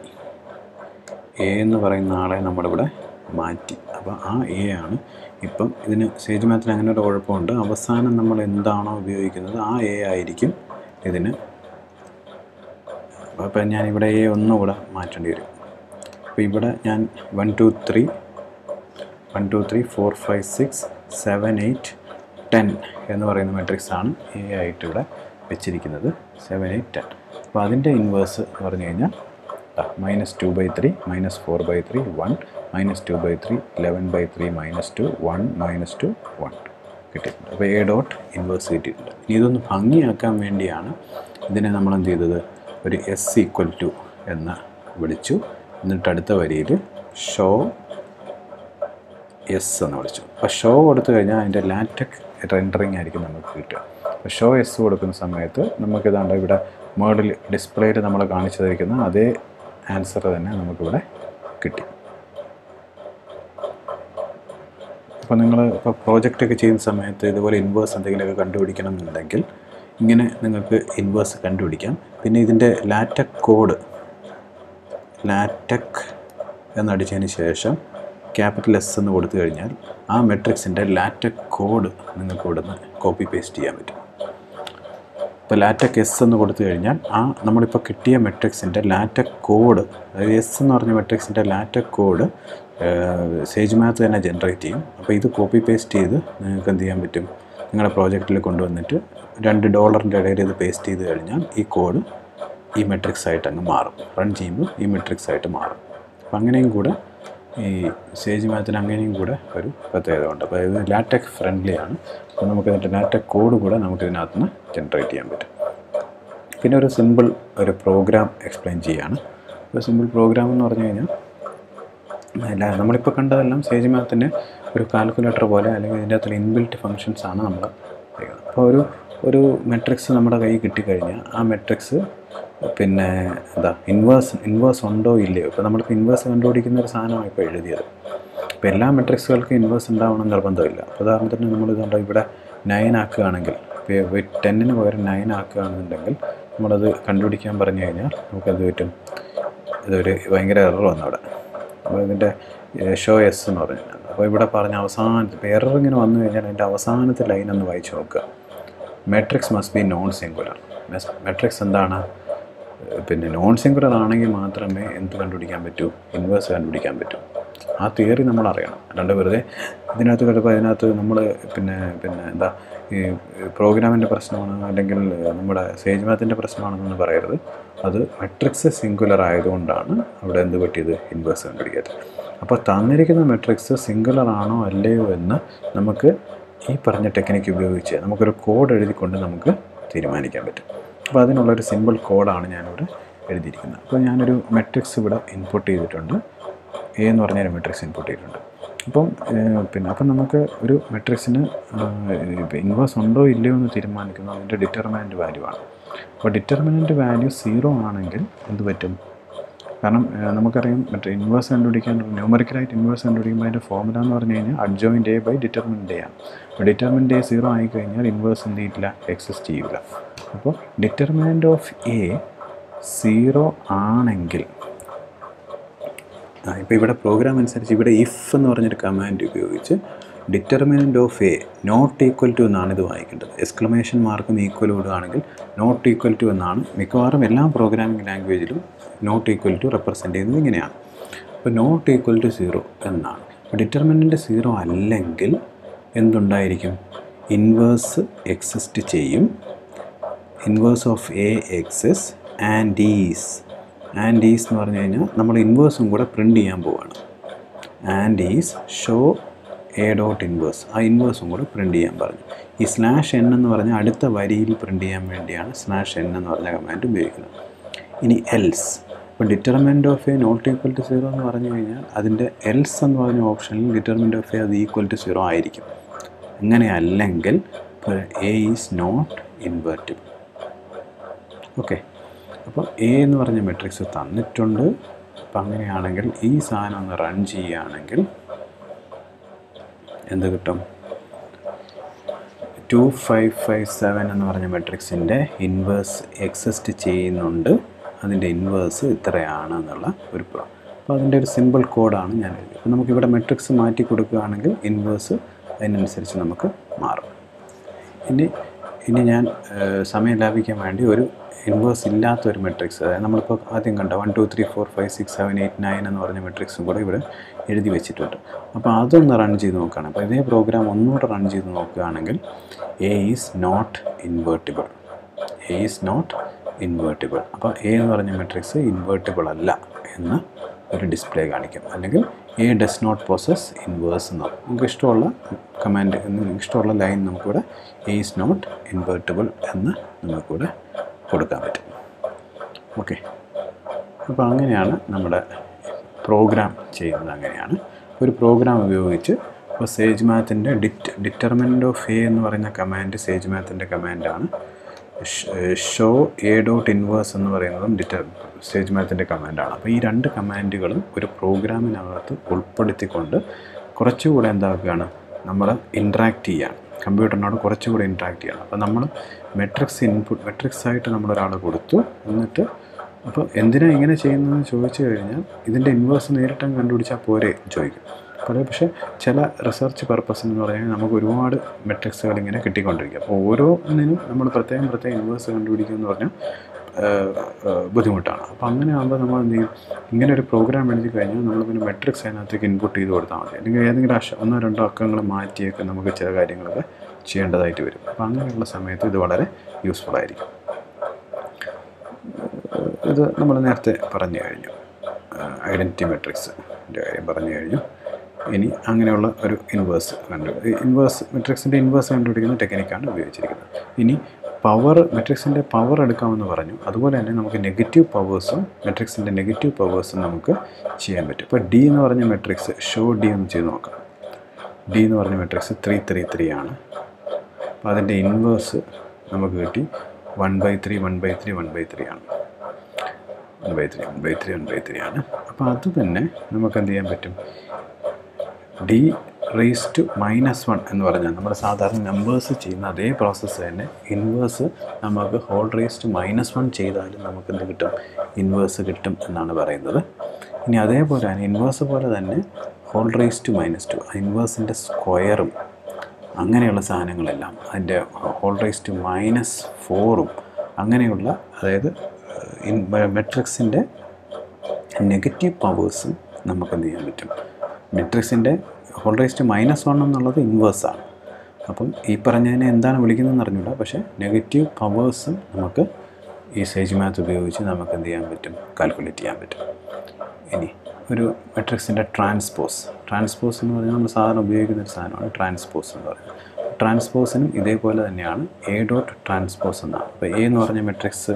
എ എന്ന് പറയുന്ന ആളെ നമ്മളിവിടെ മാറ്റി. അപ്പോൾ ആ എ ആണ്. ഇപ്പം ഇതിന് സേജ് മാത്രം അങ്ങനെ ഒരു കുഴപ്പമുണ്ട്. അവസാനം നമ്മൾ എന്താണോ ഉപയോഗിക്കുന്നത് ആ എ ആയിരിക്കും ഇതിന്. അപ്പം ഞാനിവിടെ എ ഒന്നുകൂടെ മാറ്റേണ്ടി വരും. അപ്പോൾ ഇവിടെ ഞാൻ one two three one two three four five six seven eight ten എന്ന് പറയുന്ന മെട്രിക്സ് ആണ് എ ആയിട്ട് ഇവിടെ വെച്ചിരിക്കുന്നത്. സെവൻ എയ്റ്റ് ടെൻ അപ്പോൾ അതിന്റെ ഇൻവേഴ്സ് എന്ന് പറഞ്ഞു കഴിഞ്ഞാൽ minus two by three minus four by three one minus two by three eleven by three minus two one minus two one കിട്ടിയിട്ടുണ്ട്. അപ്പോൾ എ ഡോട്ട് ഇൻവേഴ്സ് കിട്ടിയിട്ടുണ്ട്. ഇനി ഇതൊന്ന് ഭംഗിയാക്കാൻ വേണ്ടിയാണ് ഇതിനെ നമ്മൾ എന്ത് ചെയ്തത്? ഒരു എസ് ഈക്വൽ ടു എന്ന് വിളിച്ചു. എന്നിട്ട് അടുത്ത വരിയിൽ ഷോ എസ് എന്ന് വിളിച്ചു. അപ്പോൾ ഷോ കൊടുത്തു കഴിഞ്ഞാൽ അതിന്റെ ലാറ്റക് റെൻഡറിങ് ആയിരിക്കും നമുക്ക് കിട്ടുക. അപ്പോൾ ഷോ എസ് കൊടുക്കുന്ന സമയത്ത് നമുക്കിതാണ്ട് ഇവിടെ മോഡൽ ഡിസ്പ്ലേയിൽ നമ്മൾ കാണിച്ചു തരിക്കുന്ന അതേ ആൻസർ തന്നെ നമുക്കിവിടെ കിട്ടി. അപ്പോൾ നിങ്ങൾ ഇപ്പോൾ പ്രോജക്റ്റൊക്കെ ചെയ്യുന്ന സമയത്ത് ഇതുപോലെ ഇൻവേഴ്സ് എന്തെങ്കിലുമൊക്കെ കണ്ടുപിടിക്കണം എന്നുണ്ടെങ്കിൽ ഇങ്ങനെ നിങ്ങൾക്ക് ഇൻവേഴ്സ് കണ്ടുപിടിക്കാം. പിന്നെ ഇതിന്റെ ലാറ്റക് കോഡ് ലാറ്റക് എന്നടിച്ചതിന് ശേഷം ക്യാപിറ്റൽ എസ് എന്ന് കൊടുത്തു കഴിഞ്ഞാൽ ആ മെട്രിക്സിന്റെ ലാറ്റക് കോഡ് നിങ്ങൾക്ക് ഇവിടുന്ന് കോപ്പി പേസ്റ്റ് ചെയ്യാൻ പറ്റും. ഇപ്പോൾ ലാറ്റക് എസ് എന്ന് കൊടുത്തു കഴിഞ്ഞാൽ ആ നമ്മളിപ്പോൾ കിട്ടിയ മെട്രിക്സിന്റെ ലാറ്റക് കോഡ് അതായത് എസ് എന്ന് പറഞ്ഞ മെട്രിക്സിന്റെ ലാറ്റക് കോഡ് സേജ് മാത്ത് തന്നെ ജനറേറ്റ് ചെയ്യും. അപ്പോൾ ഇത് കോപ്പി പേസ്റ്റ് ചെയ്ത് നിങ്ങൾക്ക് എന്ത് ചെയ്യാൻ പറ്റും? നിങ്ങളുടെ പ്രോജക്റ്റിൽ കൊണ്ടുവന്നിട്ട് രണ്ട് ഡോളറിന്റെ ഇടയിൽ ഇത് പേസ്റ്റ് ചെയ്ത് കഴിഞ്ഞാൽ ഈ കോഡ് ഈ മെട്രിക്സ് ആയിട്ട് അങ്ങ് മാറും. റൺ ചെയ്യുമ്പോൾ ഈ മെട്രിക്സ് ആയിട്ട് മാറും. അപ്പോൾ അങ്ങനെയും കൂടെ ഈ സേജ് മാത്തിന് അങ്ങനെയും കൂടെ ഒരു പ്രത്യേകത ഉണ്ട് അപ്പോൾ ഇത് ലാറ്റക് ഫ്രണ്ട്ലി ആണ്. അപ്പോൾ നമുക്ക് ഇതിന്റെ ലാറ്റക് കോഡ് കൂടെ നമുക്ക് ഇതിനകത്ത് നിന്ന് ജനറേറ്റ് ചെയ്യാൻ പറ്റും. പിന്നെ ഒരു സിമ്പിൾ ഒരു പ്രോഗ്രാം എക്സ്പ്ലെയിൻ ചെയ്യുകയാണ് ഒരു സിമ്പിൾ പ്രോഗ്രാം എന്ന് പറഞ്ഞു കഴിഞ്ഞാൽ അല്ല നമ്മളിപ്പോൾ കണ്ടതെല്ലാം സേജ് മാത്തിന്റെ ഒരു കാൽക്കുലേറ്റർ പോലെ അല്ലെങ്കിൽ ഇതിന്റെ അകത്തുള്ള ഇൻബിൽറ്റ് ഫങ്ഷൻസ് ആണ് നമ്മൾ അപ്പോൾ ഒരു ഒരു മെട്രിക്സ് നമ്മുടെ കയ്യിൽ കിട്ടിക്കഴിഞ്ഞാൽ ആ മെട്രിക്സ് പിന്നെ എന്താ ഇൻവേഴ്സ് ഇൻവേഴ്സ് ഉണ്ടോ ഇല്ലയോ? ഇപ്പോൾ നമ്മളിപ്പോൾ ഇൻവേഴ്സ് കണ്ടുപിടിക്കുന്ന ഒരു സാധനമാണ് ഇപ്പോൾ എഴുതിയത്. ഇപ്പോൾ എല്ലാ മെട്രിക്സുകൾക്കും ഇൻവേഴ്സ് ഉണ്ടാവണം നിർബന്ധമില്ല. ഉദാഹരണത്തിന് നമ്മൾ കണ്ടോ ഇവിടെ നയൻ ആക്കുകയാണെങ്കിൽ ഇപ്പോൾ ടെന്നിന് പകരം നയൻ ആക്കുകയാണെന്നുണ്ടെങ്കിൽ നമ്മളത് കണ്ടുപിടിക്കാൻ പറഞ്ഞു കഴിഞ്ഞാൽ നമുക്കത് പറ്റും? ഇതൊരു ഭയങ്കര എറർ വന്നു അവിടെ അപ്പോൾ ഇതിന്റെ ഷോ എസ് എന്ന് പറഞ്ഞു. അപ്പോൾ ഇവിടെ പറഞ്ഞ അവസാനത്തെ ഇപ്പോൾ എറർ ഇങ്ങനെ വന്നു കഴിഞ്ഞാൽ അതിന്റെ അവസാനത്തെ ലൈൻ ഒന്ന് വായിച്ച് നോക്കുക. Matrix must be non singular matrix എന്താണ്? പിന്നെ നോൺ സിംഗുലർ ആണെങ്കിൽ മാത്രമേ എന്ത് കണ്ടുപിടിക്കാൻ പറ്റൂ? ഇൻവേഴ്സ് കണ്ടുപിടിക്കാൻ പറ്റൂ. ആ തിയറി നമ്മൾ അറിയണം. അല്ലാണ്ട് വെറുതെ ഇതിനകത്ത് കിടപ്പോൾ അതിനകത്ത് നമ്മൾ പിന്നെ പിന്നെ എന്താ ഈ പ്രോഗ്രാമിന്റെ പ്രശ്നമാണ് അല്ലെങ്കിൽ നമ്മുടെ സേജ് മാത്തിന്റെ പ്രശ്നമാണെന്നൊന്നും പറയരുത്. അത് മെട്രിക്സ് സിംഗുലർ ആയതുകൊണ്ടാണ് അവിടെ എന്ത് പറ്റിയത്? ഇൻവേഴ്സ് കണ്ടുപിടിക്കാത്തത് അപ്പോൾ തന്നിരിക്കുന്ന മെട്രിക്സ് സിംഗുലർ ആണോ അല്ലയോ എന്ന് നമുക്ക് ഈ പറഞ്ഞ ടെക്നിക്ക് ഉപയോഗിച്ച് നമുക്കൊരു കോഡ് എഴുതിക്കൊണ്ട് നമുക്ക് തീരുമാനിക്കാൻ പറ്റും. അപ്പോൾ അതിനുള്ളൊരു സിമ്പിൾ കോഡാണ് ഞാനിവിടെ എഴുതിയിരിക്കുന്നത്. അപ്പോൾ ഞാനൊരു മെട്രിക്സ് ഇവിടെ ഇൻപുട്ട് ചെയ്തിട്ടുണ്ട്. എ എന്ന് പറഞ്ഞൊരു മെട്രിക്സ് ഇൻപുട്ട് ചെയ്തിട്ടുണ്ട്. അപ്പം പിന്നെ അപ്പം നമുക്ക് ഒരു മെട്രിക്സിന് ഇൻവേഴ്സ് ഉണ്ടോ ഇല്ലയോ എന്ന് തീരുമാനിക്കുന്നത് അതിന്റെ ഡിറ്റർമിനന്റ് വാല്യൂ ആണ്. അപ്പോൾ ഡിറ്റർമിനന്റ് വാല്യൂ സീറോ ആണെങ്കിൽ എന്ത് പറ്റും? കാരണം നമുക്കറിയാം മറ്റേ ഇൻവേഴ്സ് കണ്ടുപിടിക്കാൻ ന്യൂമറിക്കലായിട്ട് ഇൻവേഴ്സ് കണ്ടുപിടിക്കുമ്പോൾ അതിന്റെ ഫോർമുല എന്ന് പറഞ്ഞു കഴിഞ്ഞാൽ adjoint A by determinant A ആണ്. അപ്പോൾ ഡിറ്റർമിനന്റ് എ സീറോ ആയിക്കഴിഞ്ഞാൽ ഇൻവേഴ്സ് എന്ത് ചെയ്യില്ല? എക്സിസ്റ്റ് ചെയ്യില്ല അപ്പോൾ ഡിറ്റർമിനന്റ് ഓഫ് എ സീറോ ആണെങ്കിൽ ഇപ്പോൾ ഇവിടെ പ്രോഗ്രാം അനുസരിച്ച് ഇവിടെ ഇഫ് എന്ന് പറഞ്ഞൊരു കമാൻഡ് ഉപയോഗിച്ച് determinant of A not equal to എന്നാണ് ഇത് വായിക്കേണ്ടത്. എക്സ്ക്ലമേഷൻ മാർക്കും ഈക്വൽ വിടുകയാണെങ്കിൽ നോട്ട് ഈക്വൽ ടു എന്നാണ് മിക്കവാറും എല്ലാ പ്രോഗ്രാമിംഗ് ലാംഗ്വേജിലും നോട്ട് ഈക്വൽ ടു റെപ്രസെന്റ് ചെയ്യുന്നത് ഇങ്ങനെയാണ്. അപ്പോൾ നോട്ട് ഈക്വൽ ടു സീറോ എന്നാണ്. അപ്പോൾ ഡിറ്റർമിനന്റ് സീറോ അല്ലെങ്കിൽ എന്തുണ്ടായിരിക്കും? ഇൻവേഴ്സ് എക്സിസ്റ്റ് ചെയ്യും. Inverse of A exists and is and is എന്ന് പറഞ്ഞു കഴിഞ്ഞാൽ നമ്മൾ ഇൻവേഴ്സും കൂടെ പ്രിന്റ് ചെയ്യാൻ പോവാണ്. And is show A dot inverse. ആ ഇൻവേഴ്സും കൂടെ പ്രിന്റ് ചെയ്യാൻ പറഞ്ഞു. ഈ സ്ലാഷ് എൻ എന്ന് പറഞ്ഞാൽ അടുത്ത വരിയിൽ പ്രിന്റ് ചെയ്യാൻ വേണ്ടിയാണ് സ്ലാഷ് എൻ എന്ന് പറഞ്ഞ കമാൻഡ് ഉപയോഗിക്കുന്നത്. ഇനി എൽസ്. ഇപ്പോൾ determinant of A not equal to zero എന്ന് പറഞ്ഞു കഴിഞ്ഞാൽ അതിന്റെ എൽസ് എന്ന് പറഞ്ഞ ഓപ്ഷനിൽ ഡിറ്റർമെന്റ് ഓഫ് എ അത് ഈക്വൽ ടു സീറോ ആയിരിക്കും. അങ്ങനെ അല്ലെങ്കിൽ A is not invertible okay അപ്പോൾ എ എന്ന് പറഞ്ഞ മെട്രിക്സ് തന്നിട്ടുണ്ട്. അപ്പം അങ്ങനെയാണെങ്കിൽ ഈ സാധനം ഒന്ന് റൺ ചെയ്യുകയാണെങ്കിൽ എന്ത് കിട്ടും? ടു ഫൈവ് ഫൈവ് സെവൻ എന്ന് പറഞ്ഞ മെട്രിക്സിന്റെ ഇൻവേഴ്സ് എക്സിസ്റ്റ് ചെയ്യുന്നുണ്ട്. അതിന്റെ ഇൻവേഴ്സ് ഇത്രയാണ് എന്നുള്ള ഒരു പ്രോ അപ്പോൾ അതിന്റെ ഒരു സിമ്പിൾ കോഡാണ് ഞാൻ എഴുതിയത്. അപ്പോൾ നമുക്കിവിടെ മെട്രിക്സ് മാറ്റി കൊടുക്കുകയാണെങ്കിൽ ഇൻവേഴ്സ് അതിനനുസരിച്ച് നമുക്ക് മാറും. ഇനി ഇനി ഞാൻ സമയം ലാഭിക്കാൻ വേണ്ടി ഒരു ഇൻവേഴ്സ് ഇല്ലാത്ത ഒരു മെട്രിക്സ് അതായത് നമ്മളിപ്പോൾ ആദ്യം കണ്ട one two three four five six seven eight nine എന്ന് പറഞ്ഞ മെട്രിക്സും കൂടെ ഇവിടെ എഴുതി വെച്ചിട്ടുണ്ട്. അപ്പോൾ അതൊന്ന് റൺ ചെയ്ത് നോക്കുകയാണ്. അപ്പോൾ ഇതേ പ്രോഗ്രാം ഒന്നുകൂടെ റൺ ചെയ്ത് നോക്കുകയാണെങ്കിൽ A is not invertible A is not invertible അപ്പോൾ എ എന്ന് പറഞ്ഞ മെട്രിക്സ് ഇൻവേർട്ടിബിൾ അല്ല എന്ന് ഒരു ഡിസ്പ്ലേ കാണിക്കും. അല്ലെങ്കിൽ A does not process inverse എന്ന് നമുക്ക് ഇഷ്ടമുള്ള കമാൻഡ് നിങ്ങൾക്ക് ഇഷ്ടമുള്ള ലൈൻ നമുക്കിവിടെ എ ഈസ് നോട്ട് ഇൻവേർട്ടബിൾ എന്ന് നമുക്കിവിടെ കൊടുക്കാൻ പറ്റും. ഓക്കെ അപ്പോൾ അങ്ങനെയാണ് നമ്മുടെ പ്രോഗ്രാം ചെയ്യുന്നത് അങ്ങനെയാണ്. ഒരു പ്രോഗ്രാം ഉപയോഗിച്ച് ഇപ്പോൾ സേജ് മാത്തിന്റെ ഡിറ്റ് ഡിറ്റർമിനന്റ് ഓഫ് എ എന്ന് പറഞ്ഞ കമാൻഡ് സേജ് മാത്തിന്റെ കമാൻഡാണ് ഷോ എ ഡോട്ട് ഇൻവേഴ്സ് എന്ന് പറയുന്നതും ഡിറ്റ സ്റ്റേജ് മാത്തിന്റെ കമാൻഡാണ് അപ്പോൾ ഈ രണ്ട് കമാൻഡുകളും ഒരു പ്രോഗ്രാമിനകത്ത് ഉൾപ്പെടുത്തിക്കൊണ്ട് കുറച്ചുകൂടെ എന്താക്കുകയാണ്? നമ്മൾ ഇൻട്രാക്ട് ചെയ്യാണ് കമ്പ്യൂട്ടറിനോട് കുറച്ചുകൂടി ഇൻട്രാക്ട് ചെയ്യണം. അപ്പോൾ നമ്മൾ മെട്രിക്സ് ഇൻപുട്ട് മെട്രിക്സ് ആയിട്ട് നമ്മളൊരാൾ കൊടുത്തു. എന്നിട്ട് അപ്പോൾ എന്തിനാണ് ഇങ്ങനെ ചെയ്യുന്നതെന്ന് ചോദിച്ചു കഴിഞ്ഞാൽ ഇതിന്റെ ഇൻവേഴ്സ് നേരിട്ടും കണ്ടുപിടിച്ചാൽ പോരെ ചോദിക്കും. പല പക്ഷേ ചില റിസർച്ച് പർപ്പസ് എന്ന് പറയുന്നത് നമുക്ക് ഒരുപാട് മെട്രിക്സുകൾ ഇങ്ങനെ കിട്ടിക്കൊണ്ടിരിക്കും. അപ്പോൾ ഓരോന്നിനും നമ്മൾ പ്രത്യേകം പ്രത്യേകം ഇൻവേഴ്സ് കണ്ടുപിടിക്കുക എന്ന് പറഞ്ഞാൽ ബുദ്ധിമുട്ടാണ്. അപ്പോൾ അങ്ങനെ ആകുമ്പോൾ നമ്മൾ എന്ത് ചെയ്യും? ഇങ്ങനെ ഒരു പ്രോഗ്രാം എഴുതി കഴിഞ്ഞാൽ നമ്മൾ പിന്നെ മെട്രിക്സ് അതിനകത്തേക്ക് ഇൻപുട്ട് ചെയ്ത് കൊടുത്താൽ മതി. അല്ലെങ്കിൽ ഏതെങ്കിലും അക്ഷ ഒന്നോ രണ്ടോ അക്കങ്ങൾ മാറ്റിയൊക്കെ നമുക്ക് ചില കാര്യങ്ങളൊക്കെ ചെയ്യേണ്ടതായിട്ട് വരും. അപ്പോൾ അങ്ങനെയുള്ള സമയത്ത് ഇത് വളരെ യൂസ്ഫുൾ ആയിരിക്കും. ഇത് നമ്മൾ നേരത്തെ പറഞ്ഞു കഴിഞ്ഞു. ഐഡന്റിറ്റി മെട്രിക്സിന്റെ കാര്യം പറഞ്ഞു കഴിഞ്ഞു. ഇനി അങ്ങനെയുള്ള ഒരു ഇൻവേഴ്സ് കണ്ടു. ഇൻവേഴ്സ് മെട്രിക്സിന്റെ ഇൻവേഴ്സ് കണ്ടുപിടിക്കുന്ന ടെക്നിക്കാണ് ഉപയോഗിച്ചിരിക്കുന്നത്. ഇനി പവർ മെട്രിക്സിന്റെ പവർ എടുക്കാമെന്ന് പറഞ്ഞു. അതുപോലെ തന്നെ നമുക്ക് നെഗറ്റീവ് പവേഴ്സും മെട്രിക്സിന്റെ നെഗറ്റീവ് പവേഴ്സും നമുക്ക് ചെയ്യാൻ പറ്റും. ഇപ്പോൾ ഡി എന്ന് പറഞ്ഞ മെട്രിക്സ് ഷോ ഡി ഒന്ന് ചെയ്ത് നോക്കാം. ഡി എന്ന് പറഞ്ഞ മെട്രിക്സ് ത്രീ ത്രീ ത്രീ ആണ്. അപ്പോൾ അതിന്റെ ഇൻവേഴ്സ് നമുക്ക് കിട്ടി one by three one by three one by three ആണ്. One by three one by three one by three ആണ്. അപ്പോൾ അത് തന്നെ നമുക്ക് എന്ത് ചെയ്യാൻ പറ്റും? D raise to minus one എന്ന് പറഞ്ഞാൽ നമ്മൾ സാധാരണ നമ്പേഴ്സ് ചെയ്യുന്ന അതേ പ്രോസസ്സ് തന്നെ ഇൻവേഴ്സ് നമുക്ക് whole raise to minus one ചെയ്താലും നമുക്ക് എന്ത് കിട്ടും? ഇൻവേഴ്സ് കിട്ടും എന്നാണ് പറയുന്നത്. ഇനി അതേപോലെ തന്നെ ഇൻവേഴ്സ് പോലെ തന്നെ whole raise to minus two ഇൻവേഴ്സിന്റെ സ്ക്വയറും അങ്ങനെയുള്ള സാധനങ്ങളെല്ലാം അതിന്റെ ഹോൾ റേസ് ടു മൈനസ് ഫോറും അങ്ങനെയുള്ള അതായത് മെട്രിക്സിന്റെ നെഗറ്റീവ് പവേഴ്സും നമുക്ക് എന്ത് ചെയ്യാൻ പറ്റും? മെട്രിക്സിന്റെ ഹോൾ റേസ്റ്റ് മൈനസ് വൺ എന്നുള്ളത് ഇൻവേഴ്സാണ് അപ്പം ഈ പറഞ്ഞതിനെ എന്താണ് വിളിക്കുന്നതെന്ന് അറിഞ്ഞൂടാ പക്ഷേ നെഗറ്റീവ് പവേഴ്സും നമുക്ക് ഈ സേജ് മാത്ത് ഉപയോഗിച്ച് നമുക്ക് എന്ത് ചെയ്യാൻ പറ്റും? കാൽക്കുലേറ്റ് ചെയ്യാൻ പറ്റും. ഇനി ഒരു മെട്രിക്സിന്റെ ട്രാൻസ്പോസ് ട്രാൻസ്പോസ് എന്ന് പറഞ്ഞാൽ നമ്മൾ സാധാരണ ഉപയോഗിക്കുന്ന ഒരു സാധനമാണ് ട്രാൻസ്പോസ് എന്ന് പറയുന്നത്. ട്രാൻസ്പോസിനും ഇതേപോലെ തന്നെയാണ് എ ഡോട്ട് ട്രാൻസ്പോസ് എന്നാണ്. അപ്പോൾ എ എന്ന് പറഞ്ഞ മെട്രിക്സ്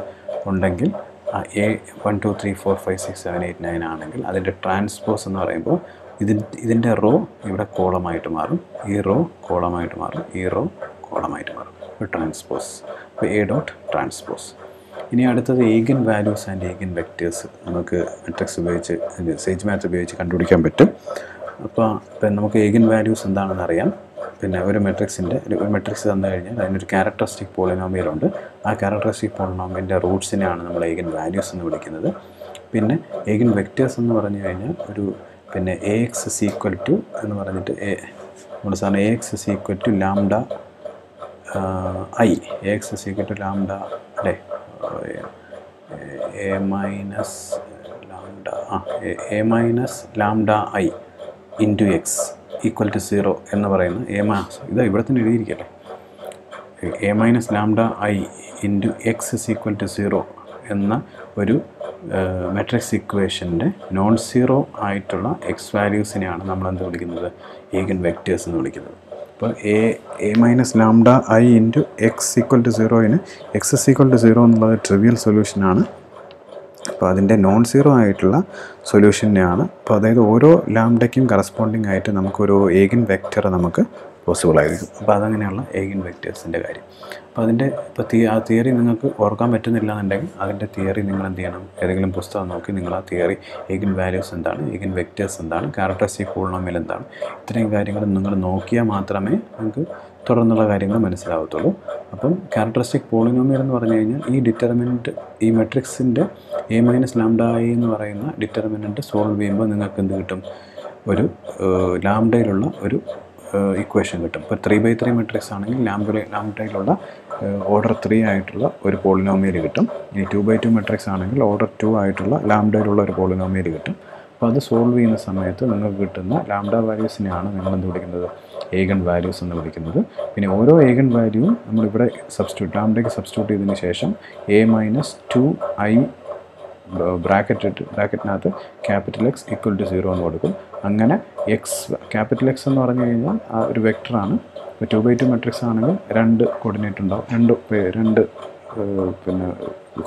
ഉണ്ടെങ്കിൽ ആ A one two three four five six seven eight nine ആണെങ്കിൽ അതിന്റെ ട്രാൻസ്പോസ് എന്ന് പറയുമ്പോൾ ഇതിൻ ഇതിന്റെ റോ ഇവിടെ കോളമായിട്ട് മാറും. ഈ റോ കോളമായിട്ട് മാറും. ഈ റോ കോളമായിട്ട് മാറും. ട്രാൻസ്പോസ് അപ്പോൾ എ ഡോട്ട് ട്രാൻസ്പോസ് ഇനി അടുത്തത് eigen values and eigen vectors നമുക്ക് മെട്രിക്സ് ഉപയോഗിച്ച് സേജ് മാത്സ് ഉപയോഗിച്ച് കണ്ടുപിടിക്കാൻ പറ്റും. അപ്പോൾ ഇപ്പം നമുക്ക് ഏഗൻ വാല്യൂസ് എന്താണെന്ന് അറിയാം. പിന്നെ ഒരു മെട്രിക്സിന്റെ ഒരു മെട്രിക്സ് തന്നു കഴിഞ്ഞാൽ അതിനൊരു ക്യാരക്ടറിസ്റ്റിക് പോളിനോമിയലുണ്ട് ആ ക്യാരക്ടറിസ്റ്റിക് പോളിനോമിയലിന്റെ റൂട്ട്സിനെയാണ് നമ്മൾ ഏഗൻ വാല്യൂസ് എന്ന് വിളിക്കുന്നത്. പിന്നെ ഏഗൻ വെക്റ്റേഴ്സ് എന്ന് പറഞ്ഞു കഴിഞ്ഞാൽ ഒരു പിന്നെ A X is equal to എന്ന് പറഞ്ഞിട്ട് എ നമ്മൾ സാറിന് A X is equal to lambda I A X is equal to lambda അല്ലേ എ മൈനസ് ലാംഡ ആ A minus lambda I into X equal to zero എന്ന് പറയുന്ന A മാസ് ഇത് ഇവിടെ തന്നെ എഴുതിയിരിക്കല്ലേ? A minus lambda I into X is equal to zero എന്ന ഒരു മെട്രിക്സ് ഇക്വേഷന്റെ നോൺ സീറോ ആയിട്ടുള്ള എക്സ് വാല്യൂസിനെയാണ് നമ്മൾ എന്ത് വിളിക്കുന്നത്? ഈഗൻ വെക്റ്റേഴ്സ് എന്ന് വിളിക്കുന്നത്. അപ്പോൾ A A minus lambda I into X equal to സീറോയിന് X is equal to zero എന്നുള്ളത് ട്രിവിയൽ സൊല്യൂഷനാണ് അപ്പോൾ അതിന്റെ നോൺ സീറോ ആയിട്ടുള്ള സൊല്യൂഷനെയാണ് അപ്പോൾ അതായത് ഓരോ ലാംഡയ്ക്കും കറസ്പോണ്ടിങ് ആയിട്ട് നമുക്കൊരു ഏകിൻ വെക്റ്റർ നമുക്ക് പോസിബിൾ ആയിരിക്കും. അപ്പോൾ അതങ്ങനെയുള്ള ഏകിൻ വെക്റ്റേഴ്സിന്റെ കാര്യം. അപ്പോൾ അതിന്റെ ഇപ്പോൾ ആ തിയറി നിങ്ങൾക്ക് ഓർക്കാൻ പറ്റുന്നില്ല എന്നുണ്ടെങ്കിൽ അതിന്റെ തിയറി നിങ്ങൾ എന്ത് ചെയ്യണം ഏതെങ്കിലും പുസ്തകം നോക്കി നിങ്ങൾ ആ തിയറി ഏഗൻ വാല്യൂസ് എന്താണ് ഏഗൻ വെക്റ്റേഴ്സ് എന്താണ് ക്യാരക്ടറിസ്റ്റിക് പോളിനോമിയൽ എന്താണ് ഇത്രയും കാര്യങ്ങൾ നിങ്ങൾ നോക്കിയാൽ മാത്രമേ നിങ്ങൾക്ക് തുടർന്നുള്ള കാര്യങ്ങൾ മനസ്സിലാവത്തുള്ളൂ. അപ്പം ക്യാരക്ടറിസ്റ്റിക് പോളിനോമിയൽ എന്ന് പറഞ്ഞു കഴിഞ്ഞാൽ ഈ ഡിറ്റർമിനന്റ് ഈ മെട്രിക്സിന്റെ എ മൈനസ് ലാംഡ ഐ എന്ന് പറയുന്ന ഡിറ്റർമിനന്റ് സോൾവ് ചെയ്യുമ്പോൾ നിങ്ങൾക്ക് എന്ത് കിട്ടും? ഒരു ലാംഡയിലുള്ള ഒരു ഇക്വേഷൻ കിട്ടും. ഇപ്പോൾ ത്രീ ബൈ ത്രീ മെട്രിക്സ് ആണെങ്കിൽ ലാംബ ലാംഡയിലുള്ള ഓർഡർ ത്രീ ആയിട്ടുള്ള ഒരു പോളിനോമിയൽ കിട്ടും. ഇനി ടു ബൈ ടു മെട്രിക്സ് ആണെങ്കിൽ ഓർഡർ ടു ആയിട്ടുള്ള ലാംഡയിലുള്ള ഒരു പോളിനോമിയൽ കിട്ടും. അപ്പോൾ അത് സോൾവ് ചെയ്യുന്ന സമയത്ത് നിങ്ങൾക്ക് കിട്ടുന്ന ലാംഡ വാല്യൂസിനെയാണ് നിങ്ങൾ എന്ത് വിളിക്കുന്നത്? ഏഗൺ വാല്യൂസ് എന്ന് വിളിക്കുന്നത്. പിന്നെ ഓരോ ഏഗൺ വാല്യൂവും നമ്മളിവിടെ സബ്സ്റ്റിറ്റ്യൂട്ട് ലാംഡയ്ക്ക് സബ്സ്റ്റിറ്റ്യൂട്ട് ചെയ്തതിന് ശേഷം A minus two I bracket ഇട്ട് ബ്രാക്കറ്റിനകത്ത് capital X equal to zero എന്ന് കൊടുക്കും. അങ്ങനെ എക്സ് ക്യാപിറ്റൽ എക്സ് എന്ന് പറഞ്ഞു കഴിഞ്ഞാൽ ആ ഒരു വെക്ടറാണ് ഇപ്പോൾ ടു ബൈ ടു മെട്രിക്സ് ആണെങ്കിൽ രണ്ട് കോർഡിനേറ്റ് ഉണ്ടാവും. രണ്ട് രണ്ട് പിന്നെ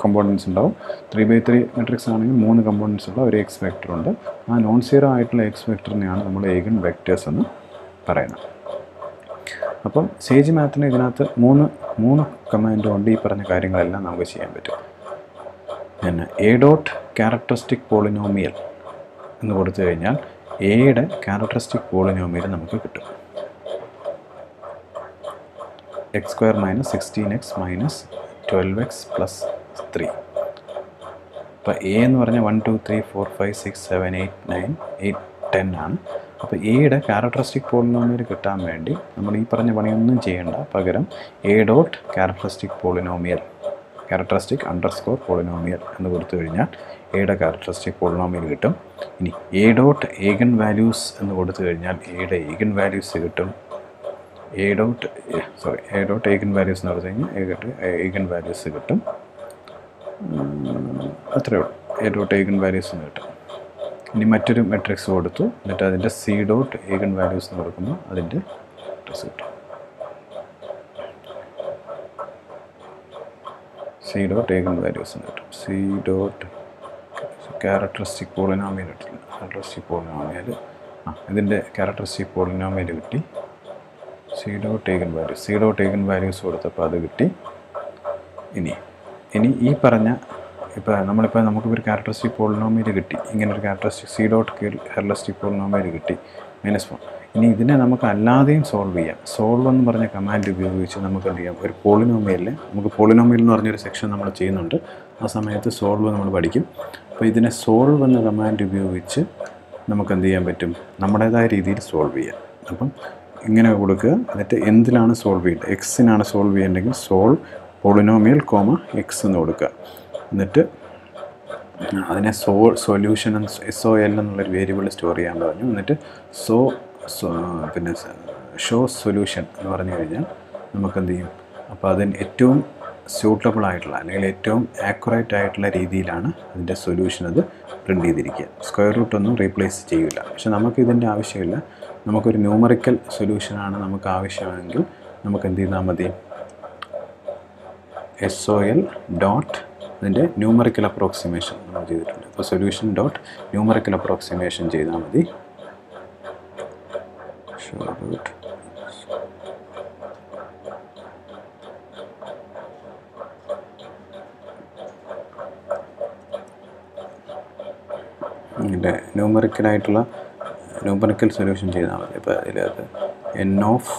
കമ്പോണൻസ് ഉണ്ടാവും. ത്രീ ബൈ ത്രീ മെട്രിക്സ് ആണെങ്കിൽ മൂന്ന് കമ്പോണൻസ് ഉള്ള ഒരു എക്സ് വെക്ടർ ഉണ്ട്. ആ നോൺ സീറോ ആയിട്ടുള്ള എക്സ് വെക്ടറിനെയാണ് നമ്മൾ ഏകൺ വെക്ടേഴ്സ് എന്ന് പറയുന്നത്. അപ്പം സേജ് മാത്തിന് ഇതിനകത്ത് മൂന്ന് മൂന്ന് കമാൻഡ് കൊണ്ട് ഈ പറഞ്ഞ കാര്യങ്ങളെല്ലാം നമുക്ക് ചെയ്യാൻ പറ്റും. പിന്നെ എ ഡോട്ട് ക്യാരക്ടറിസ്റ്റിക് പോളിനോമിയൽ എന്ന് കൊടുത്തു കഴിഞ്ഞാൽ എയുടെ ക്യാരക്ടറിസ്റ്റിക് പോളിനോമിയൽ നമുക്ക് കിട്ടും. X square minus sixteen X minus twelve X plus three അപ്പോൾ എ എന്ന് പറഞ്ഞാൽ one two three four five six seven eight nine eight ten ആണ്. അപ്പോൾ എയുടെ ക്യാരക്ടറിസ്റ്റിക് പോളിനോമിയൽ കിട്ടാൻ വേണ്ടി നമ്മൾ ഈ പറഞ്ഞ പണിയൊന്നും ചെയ്യേണ്ട. പകരം A dot characteristic polynomial characteristic underscore polynomial എന്ന് കൊടുത്തു കഴിഞ്ഞാൽ എയുടെ ക്യാരക്ടറിസ്റ്റിക് പോളിനോമിയൽ കിട്ടും. ഇനി എ ഡോട്ട് ഏഗൻ വാല്യൂസ് എന്ന് കൊടുത്തു കഴിഞ്ഞാൽ എയുടെ ഏഗൻ വാല്യൂസ് കിട്ടും. A dot sorry A dot eigen values എന്ന് പറഞ്ഞു കഴിഞ്ഞാൽ ഏഗൻ വാല്യൂസ് കിട്ടും. അത്രയേ ഉള്ളൂ. എ ഡോട്ട് ഏഗൻ വാല്യൂസ് എന്ന് കിട്ടും. ഇനി മറ്റൊരു മെട്രിക്സ് കൊടുത്തു. എന്നിട്ട് അതിന്റെ സി ഡോട്ട് ഏഗൻ വാല്യൂസ് എന്ന് കൊടുക്കുമ്പോൾ അതിന്റെ matrix C dot eigen values കിട്ടും. സി ഡോട്ട് ക്യാരക്ടറിസ്റ്റിക് പോളിനോമിയൽ കിട്ടില്ല ക്യാരക്ടറിസ്റ്റിക് പോളിനോമിയൽ ആ ഇതിന്റെ ക്യാരക്ടറിസ്റ്റിക് പോളിനോമിയൽ കിട്ടി. C dot eigen values C dot eigen values കൊടുത്തപ്പോൾ അത് കിട്ടി. ഇനി ഇനി ഈ പറഞ്ഞ ഇപ്പോൾ നമ്മളിപ്പോൾ നമുക്കിപ്പോൾ ഒരു ക്യാരക്ടറിസ്റ്റിക് പോളിനോമിയൽ കിട്ടി. ഇങ്ങനെ ഒരു characteristic C dot characteristic polynomial കിട്ടി. മൈനസ് വൺ ഇനി ഇതിനെ നമുക്ക് അല്ലാതെയും സോൾവ് ചെയ്യാം. സോൾവ് എന്ന് പറഞ്ഞ കമാൻഡ് ഉപയോഗിച്ച് നമുക്ക് എന്ത് ചെയ്യാം? ഒരു പോളിനോമിയലിൽ നമുക്ക് പോളിനോമിയൽ എന്ന് പറഞ്ഞൊരു സെക്ഷൻ നമ്മൾ ചെയ്യുന്നുണ്ട്. ആ സമയത്ത് സോൾവ് നമ്മൾ പഠിക്കും. അപ്പോൾ ഇതിനെ സോൾവ് എന്ന കമാൻഡ് ഉപയോഗിച്ച് നമുക്ക് എന്ത് ചെയ്യാൻ പറ്റും? നമ്മുടേതായ രീതിയിൽ സോൾവ് ചെയ്യാം. അപ്പം ഇങ്ങനെ കൊടുക്കുക. എന്നിട്ട് എന്തിനാണ് സോൾവ് ചെയ്യേണ്ടത്? എക്സിനാണ് സോൾവ് ചെയ്യേണ്ടതെങ്കിൽ സോൾവ് പോളിനോമിയൽ കോമ എക്സ് എന്ന് കൊടുക്കുക. എന്നിട്ട് അതിനെ so solution S O L എന്നുള്ളൊരു വേരിയബിൾ സ്റ്റോർ ചെയ്യാൻ പറഞ്ഞു. എന്നിട്ട് സോ പിന്നെ ഷോ സൊല്യൂഷൻ എന്ന് പറഞ്ഞു കഴിഞ്ഞാൽ നമുക്ക് എന്ത് ചെയ്യും അപ്പോൾ അതിന് ഏറ്റവും സ്യൂട്ടബിൾ ആയിട്ടുള്ള അല്ലെങ്കിൽ ഏറ്റവും ആക്യുറേറ്റ് ആയിട്ടുള്ള രീതിയിലാണ് അതിന്റെ സൊല്യൂഷൻ അത് പ്രിന്റ് ചെയ്തിരിക്കുക. സ്ക്വയർ റൂട്ട് ഒന്നും റീപ്ലേസ് ചെയ്യില്ല പക്ഷെ നമുക്ക് ഇതിന്റെ ആവശ്യമില്ല. നമുക്കൊരു ന്യൂമറിക്കൽ സൊല്യൂഷനാണ് നമുക്ക് ആവശ്യമെങ്കിൽ നമുക്ക് എന്ത് ചെയ്താൽ മതി? എസ് ഒ എൽ ഡോട്ട് അതിന്റെ ന്യൂമറിക്കൽ അപ്രോക്സിമേഷൻ നമ്മൾ ചെയ്തിട്ടുണ്ട്. അപ്പോൾ സൊല്യൂഷൻ ഡോട്ട് ന്യൂമറിക്കൽ അപ്രോക്സിമേഷൻ ചെയ്താൽ മതി. ഷോ ഡോട്ട് ഇതിന്റെ ന്യൂമറിക്കലായിട്ടുള്ള ന്യൂമറിക്കൽ സൊല്യൂഷൻ ചെയ്താൽ മതി. അപ്പോൾ അതിലകത്ത് എൻ ഓഫ്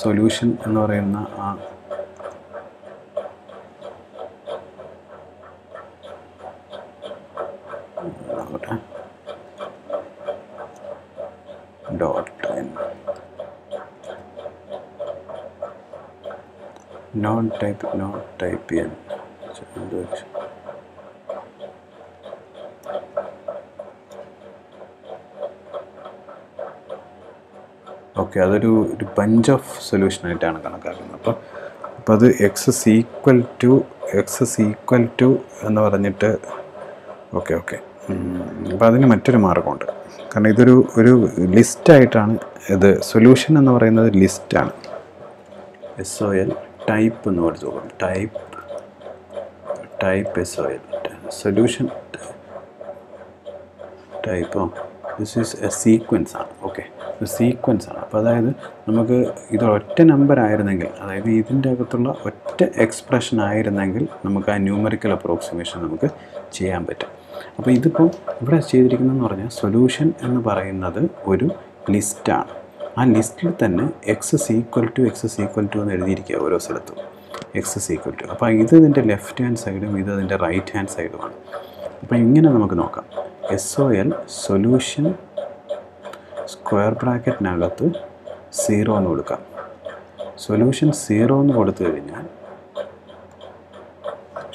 സൊല്യൂഷൻ എന്ന് പറയുന്ന ആ നോക്കട്ടെ dot N non type not type N okay അതൊരു ഒരു ബഞ്ച് ഓഫ് സൊല്യൂഷനായിട്ടാണ് കണക്കാക്കുന്നത്. അപ്പോൾ അപ്പോൾ അത് X equal to X equal to എന്ന് പറഞ്ഞിട്ട് ഓക്കെ ഓക്കെ അപ്പോൾ അതിന് മറ്റൊരു മാർഗമുണ്ട്. കാരണം ഇതൊരു ഒരു ലിസ്റ്റായിട്ടാണ് ഇത് സൊല്യൂഷൻ എന്ന് പറയുന്നത് ലിസ്റ്റാണ് എസ് ഒ എൽ ടൈപ്പ് എന്ന് പഠിച്ചു നോക്കാം type type S soil solution type this is a sequence ആണ്. ഓക്കെ സീക്വൻസ് ആണ്. അപ്പോൾ അതായത് നമുക്ക് ഇത് ഒറ്റ നമ്പർ ആയിരുന്നെങ്കിൽ അതായത് ഇതിന്റെ അകത്തുള്ള ഒറ്റ എക്സ്പ്രഷൻ ആയിരുന്നെങ്കിൽ നമുക്ക് ആ ന്യൂമറിക്കൽ അപ്രോക്സിമേഷൻ നമുക്ക് ചെയ്യാൻ പറ്റും. അപ്പോൾ ഇതിപ്പോൾ ഇവിടെ ചെയ്തിരിക്കുന്നതെന്ന് പറഞ്ഞാൽ സൊല്യൂഷൻ എന്ന് പറയുന്നത് ഒരു ലിസ്റ്റാണ് ആ ലിസ്റ്റിൽ തന്നെ X equal to X equal to എന്ന് എഴുതിയിരിക്കുക ഓരോ സ്ഥലത്തും. എക്സ് ഈക്വൽ ടു അപ്പോൾ ഇത് ഇതിന്റെ ലെഫ്റ്റ് ഹാൻഡ് സൈഡും ഇത് അതിന്റെ റൈറ്റ് ഹാൻഡ് സൈഡുമാണ് അപ്പോൾ ഇങ്ങനെ നമുക്ക് നോക്കാം. S O L solution square ബ്രാക്കറ്റിനകത്ത് zero എന്ന് കൊടുക്കാം. സൊല്യൂഷൻ സീറോ എന്ന് കൊടുത്തു കഴിഞ്ഞാൽ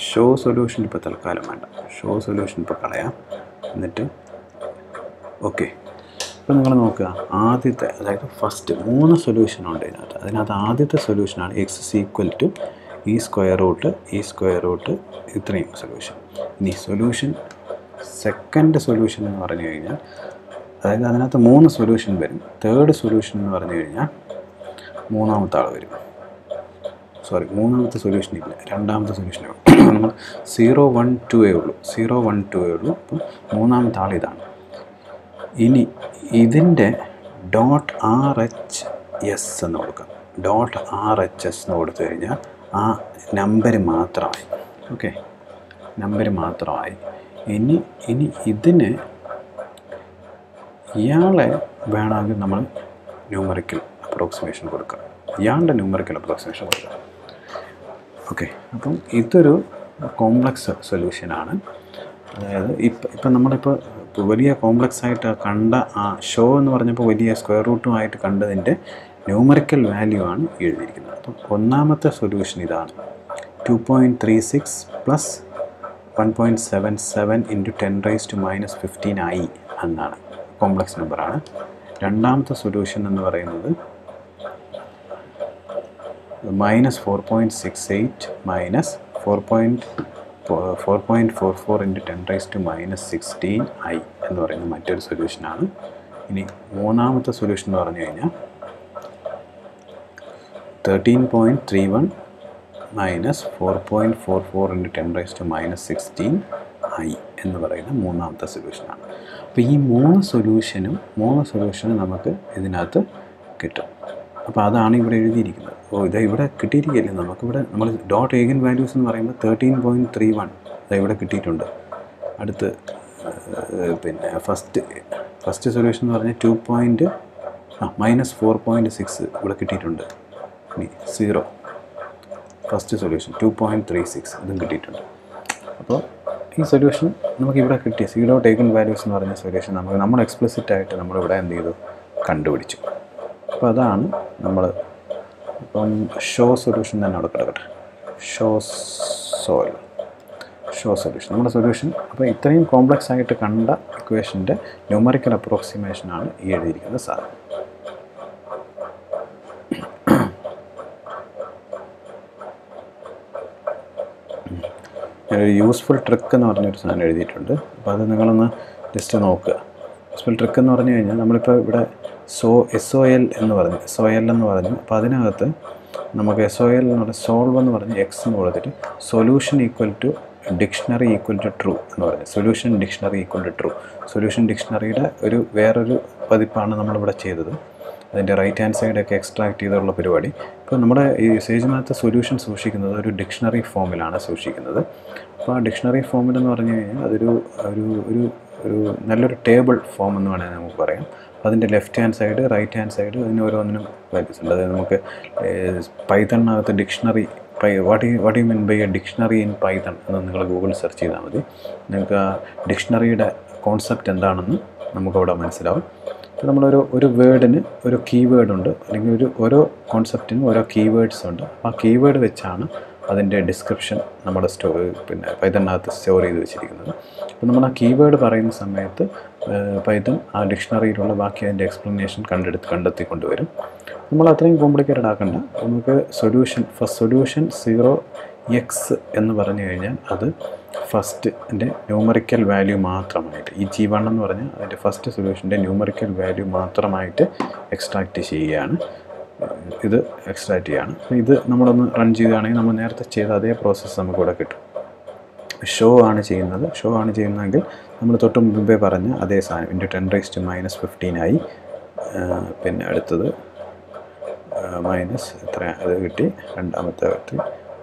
ഷോ സൊല്യൂഷൻ ഇപ്പോൾ തൽക്കാലം വേണ്ട. ഷോ സൊല്യൂഷൻ ഇപ്പോൾ കളയാം. എന്നിട്ട് ഓക്കെ ഇപ്പം നിങ്ങൾ നോക്കുക ആദ്യത്തെ അതായത് ഫസ്റ്റ് മൂന്ന് സൊല്യൂഷൻ ഉണ്ട് ഇതിനകത്ത്. അതിനകത്ത് ആദ്യത്തെ സൊല്യൂഷനാണ് എക്സ് ഈക്വൽ ടു ഈ സ്ക്വയർ റൂട്ട് ഈ സ്ക്വയർ റൂട്ട് ഇത്രയും സൊല്യൂഷൻ ഇനി സൊല്യൂഷൻ സെക്കൻഡ് സൊല്യൂഷൻ എന്ന് പറഞ്ഞു കഴിഞ്ഞാൽ അതായത് അതിനകത്ത് മൂന്ന് സൊല്യൂഷൻ വരും. തേർഡ് സൊല്യൂഷൻ എന്ന് പറഞ്ഞു കഴിഞ്ഞാൽ മൂന്നാമത്തെ ആൾ വരും. സോറി മൂന്നാമത്തെ സൊല്യൂഷൻ ഇല്ല. രണ്ടാമത്തെ സൊല്യൂഷനേ ഉള്ളൂ നമ്മൾ സീറോ വൺ ടു എ ഉള്ളൂ. സീറോ വൺ ടു എ ഉള്ളൂ. അപ്പം മൂന്നാമത്തെ ആൾ ഇതാണ്. ഇനി ഇതിന്റെ ഡോട്ട് ആർ എച്ച് എസ് എന്ന് കൊടുക്കാം. ഡോട്ട് ആർ എച്ച് എസ് എന്ന് കൊടുത്തു കഴിഞ്ഞാൽ ആ നമ്പർ മാത്രമായി. ഓക്കെ? നമ്പർ മാത്രമായി. ഇനി ഇനി ഇതിന് ഇയാളെ വേണമെങ്കിൽ നമ്മൾ ന്യൂമറിക്കൽ അപ്രോക്സിമേഷൻ കൊടുക്കുക ഇയാളുടെ ന്യൂമറിക്കൽ അപ്രോക്സിമേഷൻ കൊടുക്കുക ഓക്കെ? അപ്പം ഇതൊരു കോംപ്ലക്സ് സൊല്യൂഷനാണ്. അതായത് ഇപ്പം ഇപ്പം നമ്മളിപ്പോൾ വലിയ കോംപ്ലക്സ് ആയിട്ട് കണ്ട ആ ഷോ എന്ന് പറഞ്ഞപ്പോൾ വലിയ സ്ക്വയർ റൂട്ടുമായിട്ട് കണ്ടതിന്റെ ന്യൂമറിക്കൽ വാല്യൂ ആണ് എഴുതിയിരിക്കുന്നത്. അപ്പം ഒന്നാമത്തെ സൊല്യൂഷൻ ഇതാണ്. Two point three six plus one point seven seven into ten raise to minus fifteen I എന്നാണ് കോംപ്ലക്സ് നമ്പറാണ് രണ്ടാമത്തെ സൊല്യൂഷൻ എന്ന് പറയുന്നത് minus four point six eight minus four point four point four four into ten raise to minus sixteen I എന്ന് പറയുന്ന മറ്റൊരു സൊല്യൂഷനാണ് ഇനി മൂന്നാമത്തെ സൊല്യൂഷൻ എന്ന് പറഞ്ഞു കഴിഞ്ഞാൽ thirteen point three one minus four point four four into ten raise to minus sixteen I എന്ന് പറയുന്ന മൂന്നാമത്തെ സൊല്യൂഷനാണ് അപ്പോൾ ഈ മൂന്ന് സൊല്യൂഷനും മൂന്ന് സൊല്യൂഷനും നമുക്ക് ഇതിനകത്ത് കിട്ടും. അപ്പോൾ അതാണ് ഇവിടെ എഴുതിയിരിക്കുന്നത്. ഓ ഇത് ഇവിടെ കിട്ടിയിരിക്കില്ല നമുക്കിവിടെ നമ്മൾ ഡോട്ട് ഏഗൻ വാല്യൂസ് എന്ന് പറയുമ്പോൾ തേർട്ടീൻ പോയിന്റ് ത്രീ വൺ ഇത് ഇവിടെ കിട്ടിയിട്ടുണ്ട്. അടുത്ത് പിന്നെ ഫസ്റ്റ് ഫസ്റ്റ് സൊല്യൂഷൻ എന്ന് പറഞ്ഞാൽ ടു പോയിന്റ് ആ മൈനസ് ഫോർ പോയിന്റ് സിക്സ് ഇവിടെ കിട്ടിയിട്ടുണ്ട്. ഇനി zero first solution two point three six ഇതും കിട്ടിയിട്ടുണ്ട്. അപ്പോൾ ഈ സൊല്യൂഷൻ നമുക്ക് ഇവിടെ കിട്ടിയ സീറോ ടേക്കൺ വാല്യൂസ് എന്ന് പറഞ്ഞ സൊല്യൂഷൻ നമുക്ക് നമ്മൾ എക്സ്പ്ലിസിറ്റ് ആയിട്ട് നമ്മളിവിടെ എന്ത് ചെയ്തു? കണ്ടുപിടിച്ചു. അപ്പോൾ അതാണ് നമ്മൾ ഇപ്പം ഷോ സൊല്യൂഷൻ തന്നെ അവിടെ കിടക്കട്ടെ. ഷോ സോൽ ഷോ സൊല്യൂഷൻ നമ്മുടെ സൊല്യൂഷൻ അപ്പോൾ ഇത്രയും കോംപ്ലക്സ് ആയിട്ട് കണ്ട ഇക്വേഷന്റെ ന്യൂമറിക്കൽ അപ്രോക്സിമേഷനാണ് ഈ എഴുതിയിരിക്കുന്നത് സാർ. ഞാനൊരു യൂസ്ഫുൾ ട്രിക്ക് എന്ന് പറഞ്ഞൊരു സാധനം എഴുതിയിട്ടുണ്ട്. അപ്പോൾ അത് നിങ്ങളൊന്ന് ജസ്റ്റ് നോക്കുക. യൂസ്ഫുൾ ട്രിക്ക് എന്ന് പറഞ്ഞു കഴിഞ്ഞാൽ നമ്മളിപ്പോൾ ഇവിടെ സോ എസ് ഒ എൽ എന്ന് പറഞ്ഞു എസ് ഒ എൽ എന്ന് പറഞ്ഞു. അപ്പോൾ അതിനകത്ത് നമുക്ക് എസ് ഒ എൽ എന്ന് പറഞ്ഞാൽ സോൾവ് എന്ന് പറഞ്ഞ് എക്സ് എന്ന് കൊടുത്തിട്ട് solution equal to dictionary equal to true എന്ന് പറഞ്ഞു. Solution dictionary equal to true solution ഡിക്ഷണറിയുടെ ഒരു വേറൊരു പതിപ്പാണ് നമ്മളിവിടെ ചെയ്തത്. അതിന്റെ റൈറ്റ് ഹാൻഡ് സൈഡൊക്കെ എക്സ്ട്രാക്ട് ചെയ്തുള്ള പരിപാടി. ഇപ്പോൾ നമ്മുടെ ഈ സേജിനകത്ത് സൊല്യൂഷൻ സൂക്ഷിക്കുന്നത് ഒരു ഡിക്ഷണറി ഫോമിലാണ് സൂക്ഷിക്കുന്നത്. അപ്പോൾ ആ ഡിക്ഷണറി ഫോമിൽ എന്ന് പറഞ്ഞു കഴിഞ്ഞാൽ അതൊരു ഒരു ഒരു ഒരു നല്ലൊരു ടേബിൾ ഫോം എന്ന് വേണമെങ്കിൽ നമുക്ക് പറയാം. അതിന്റെ left hand side right hand side അതിന് ഓരോന്നിനും വാല്യൂസ് ഉണ്ട്. അതായത് നമുക്ക് പൈതണിനകത്ത് dictionary py what you what you mean by a dictionary in Python എന്ന് നിങ്ങൾ ഗൂഗിൾ സെർച്ച് ചെയ്താൽ മതി. നിങ്ങൾക്ക് ആ ഡിക്ഷണറിയുടെ കോൺസെപ്റ്റ് എന്താണെന്ന് നമുക്കവിടെ മനസ്സിലാവും. ഇപ്പോൾ നമ്മളൊരു ഒരു വേർഡിന് ഒരു കീവേഡ് ഉണ്ട്. അല്ലെങ്കിൽ ഒരു ഓരോ കോൺസെപ്റ്റിനും ഓരോ കീവേഡ്സ് ഉണ്ട്. അപ്പോൾ ആ കീവേഡ് വെച്ചാണ് അതിന്റെ ഡിസ്ക്രിപ്ഷൻ നമ്മുടെ സ്റ്റോ പിന്നെ പൈതണ്ണാകത്ത് സ്റ്റോർ ചെയ്ത് വെച്ചിരിക്കുന്നത്. അപ്പോൾ നമ്മൾ ആ കീവേഡ് പറയുന്ന സമയത്ത് പൈതൺ ആ ഡിക്ഷണറിയിലുള്ള ബാക്കി അതിന്റെ എക്സ്പ്ലനേഷൻ കണ്ടെടുത്ത് കണ്ടെത്തി കൊണ്ടുവരും നമ്മൾ അത്രയും കോംപ്ലിക്കേറ്റഡ് ആക്കണ്ട. നമുക്ക് solution first solution zero X എന്ന് പറഞ്ഞു കഴിഞ്ഞാൽ അത് ഫസ്റ്റ് ഫസ്റ്റിന്റെ ന്യൂമറിക്കൽ വാല്യൂ മാത്രമായിട്ട് ഈ ജി വൺ എന്ന് പറഞ്ഞാൽ അതിന്റെ ഫസ്റ്റ് സൊല്യൂഷന്റെ ന്യൂമറിക്കൽ വാല്യൂ മാത്രമായിട്ട് എക്സ്ട്രാക്റ്റ് ചെയ്യുകയാണ്. ഇത് എക്സ്ട്രാക്റ്റ് ചെയ്യുകയാണ് ഇത് നമ്മളൊന്ന് റൺ ചെയ്യുകയാണെങ്കിൽ നമ്മൾ നേരത്തെ ചെയ്ത അതേ പ്രോസസ്സ് നമുക്കിവിടെ കിട്ടും. ഷോ ആണ് ചെയ്യുന്നത്. ഷോ ആണ് ചെയ്യുന്നതെങ്കിൽ നമ്മൾ തൊട്ട് മുമ്പേ പറഞ്ഞ അതേ സാധനം. Into ten raise to minus ഫിഫ്റ്റീനായി പിന്നെ അടുത്തത് മൈനസ് എത്ര അത് കിട്ടി. രണ്ടാമത്തെ കിട്ടി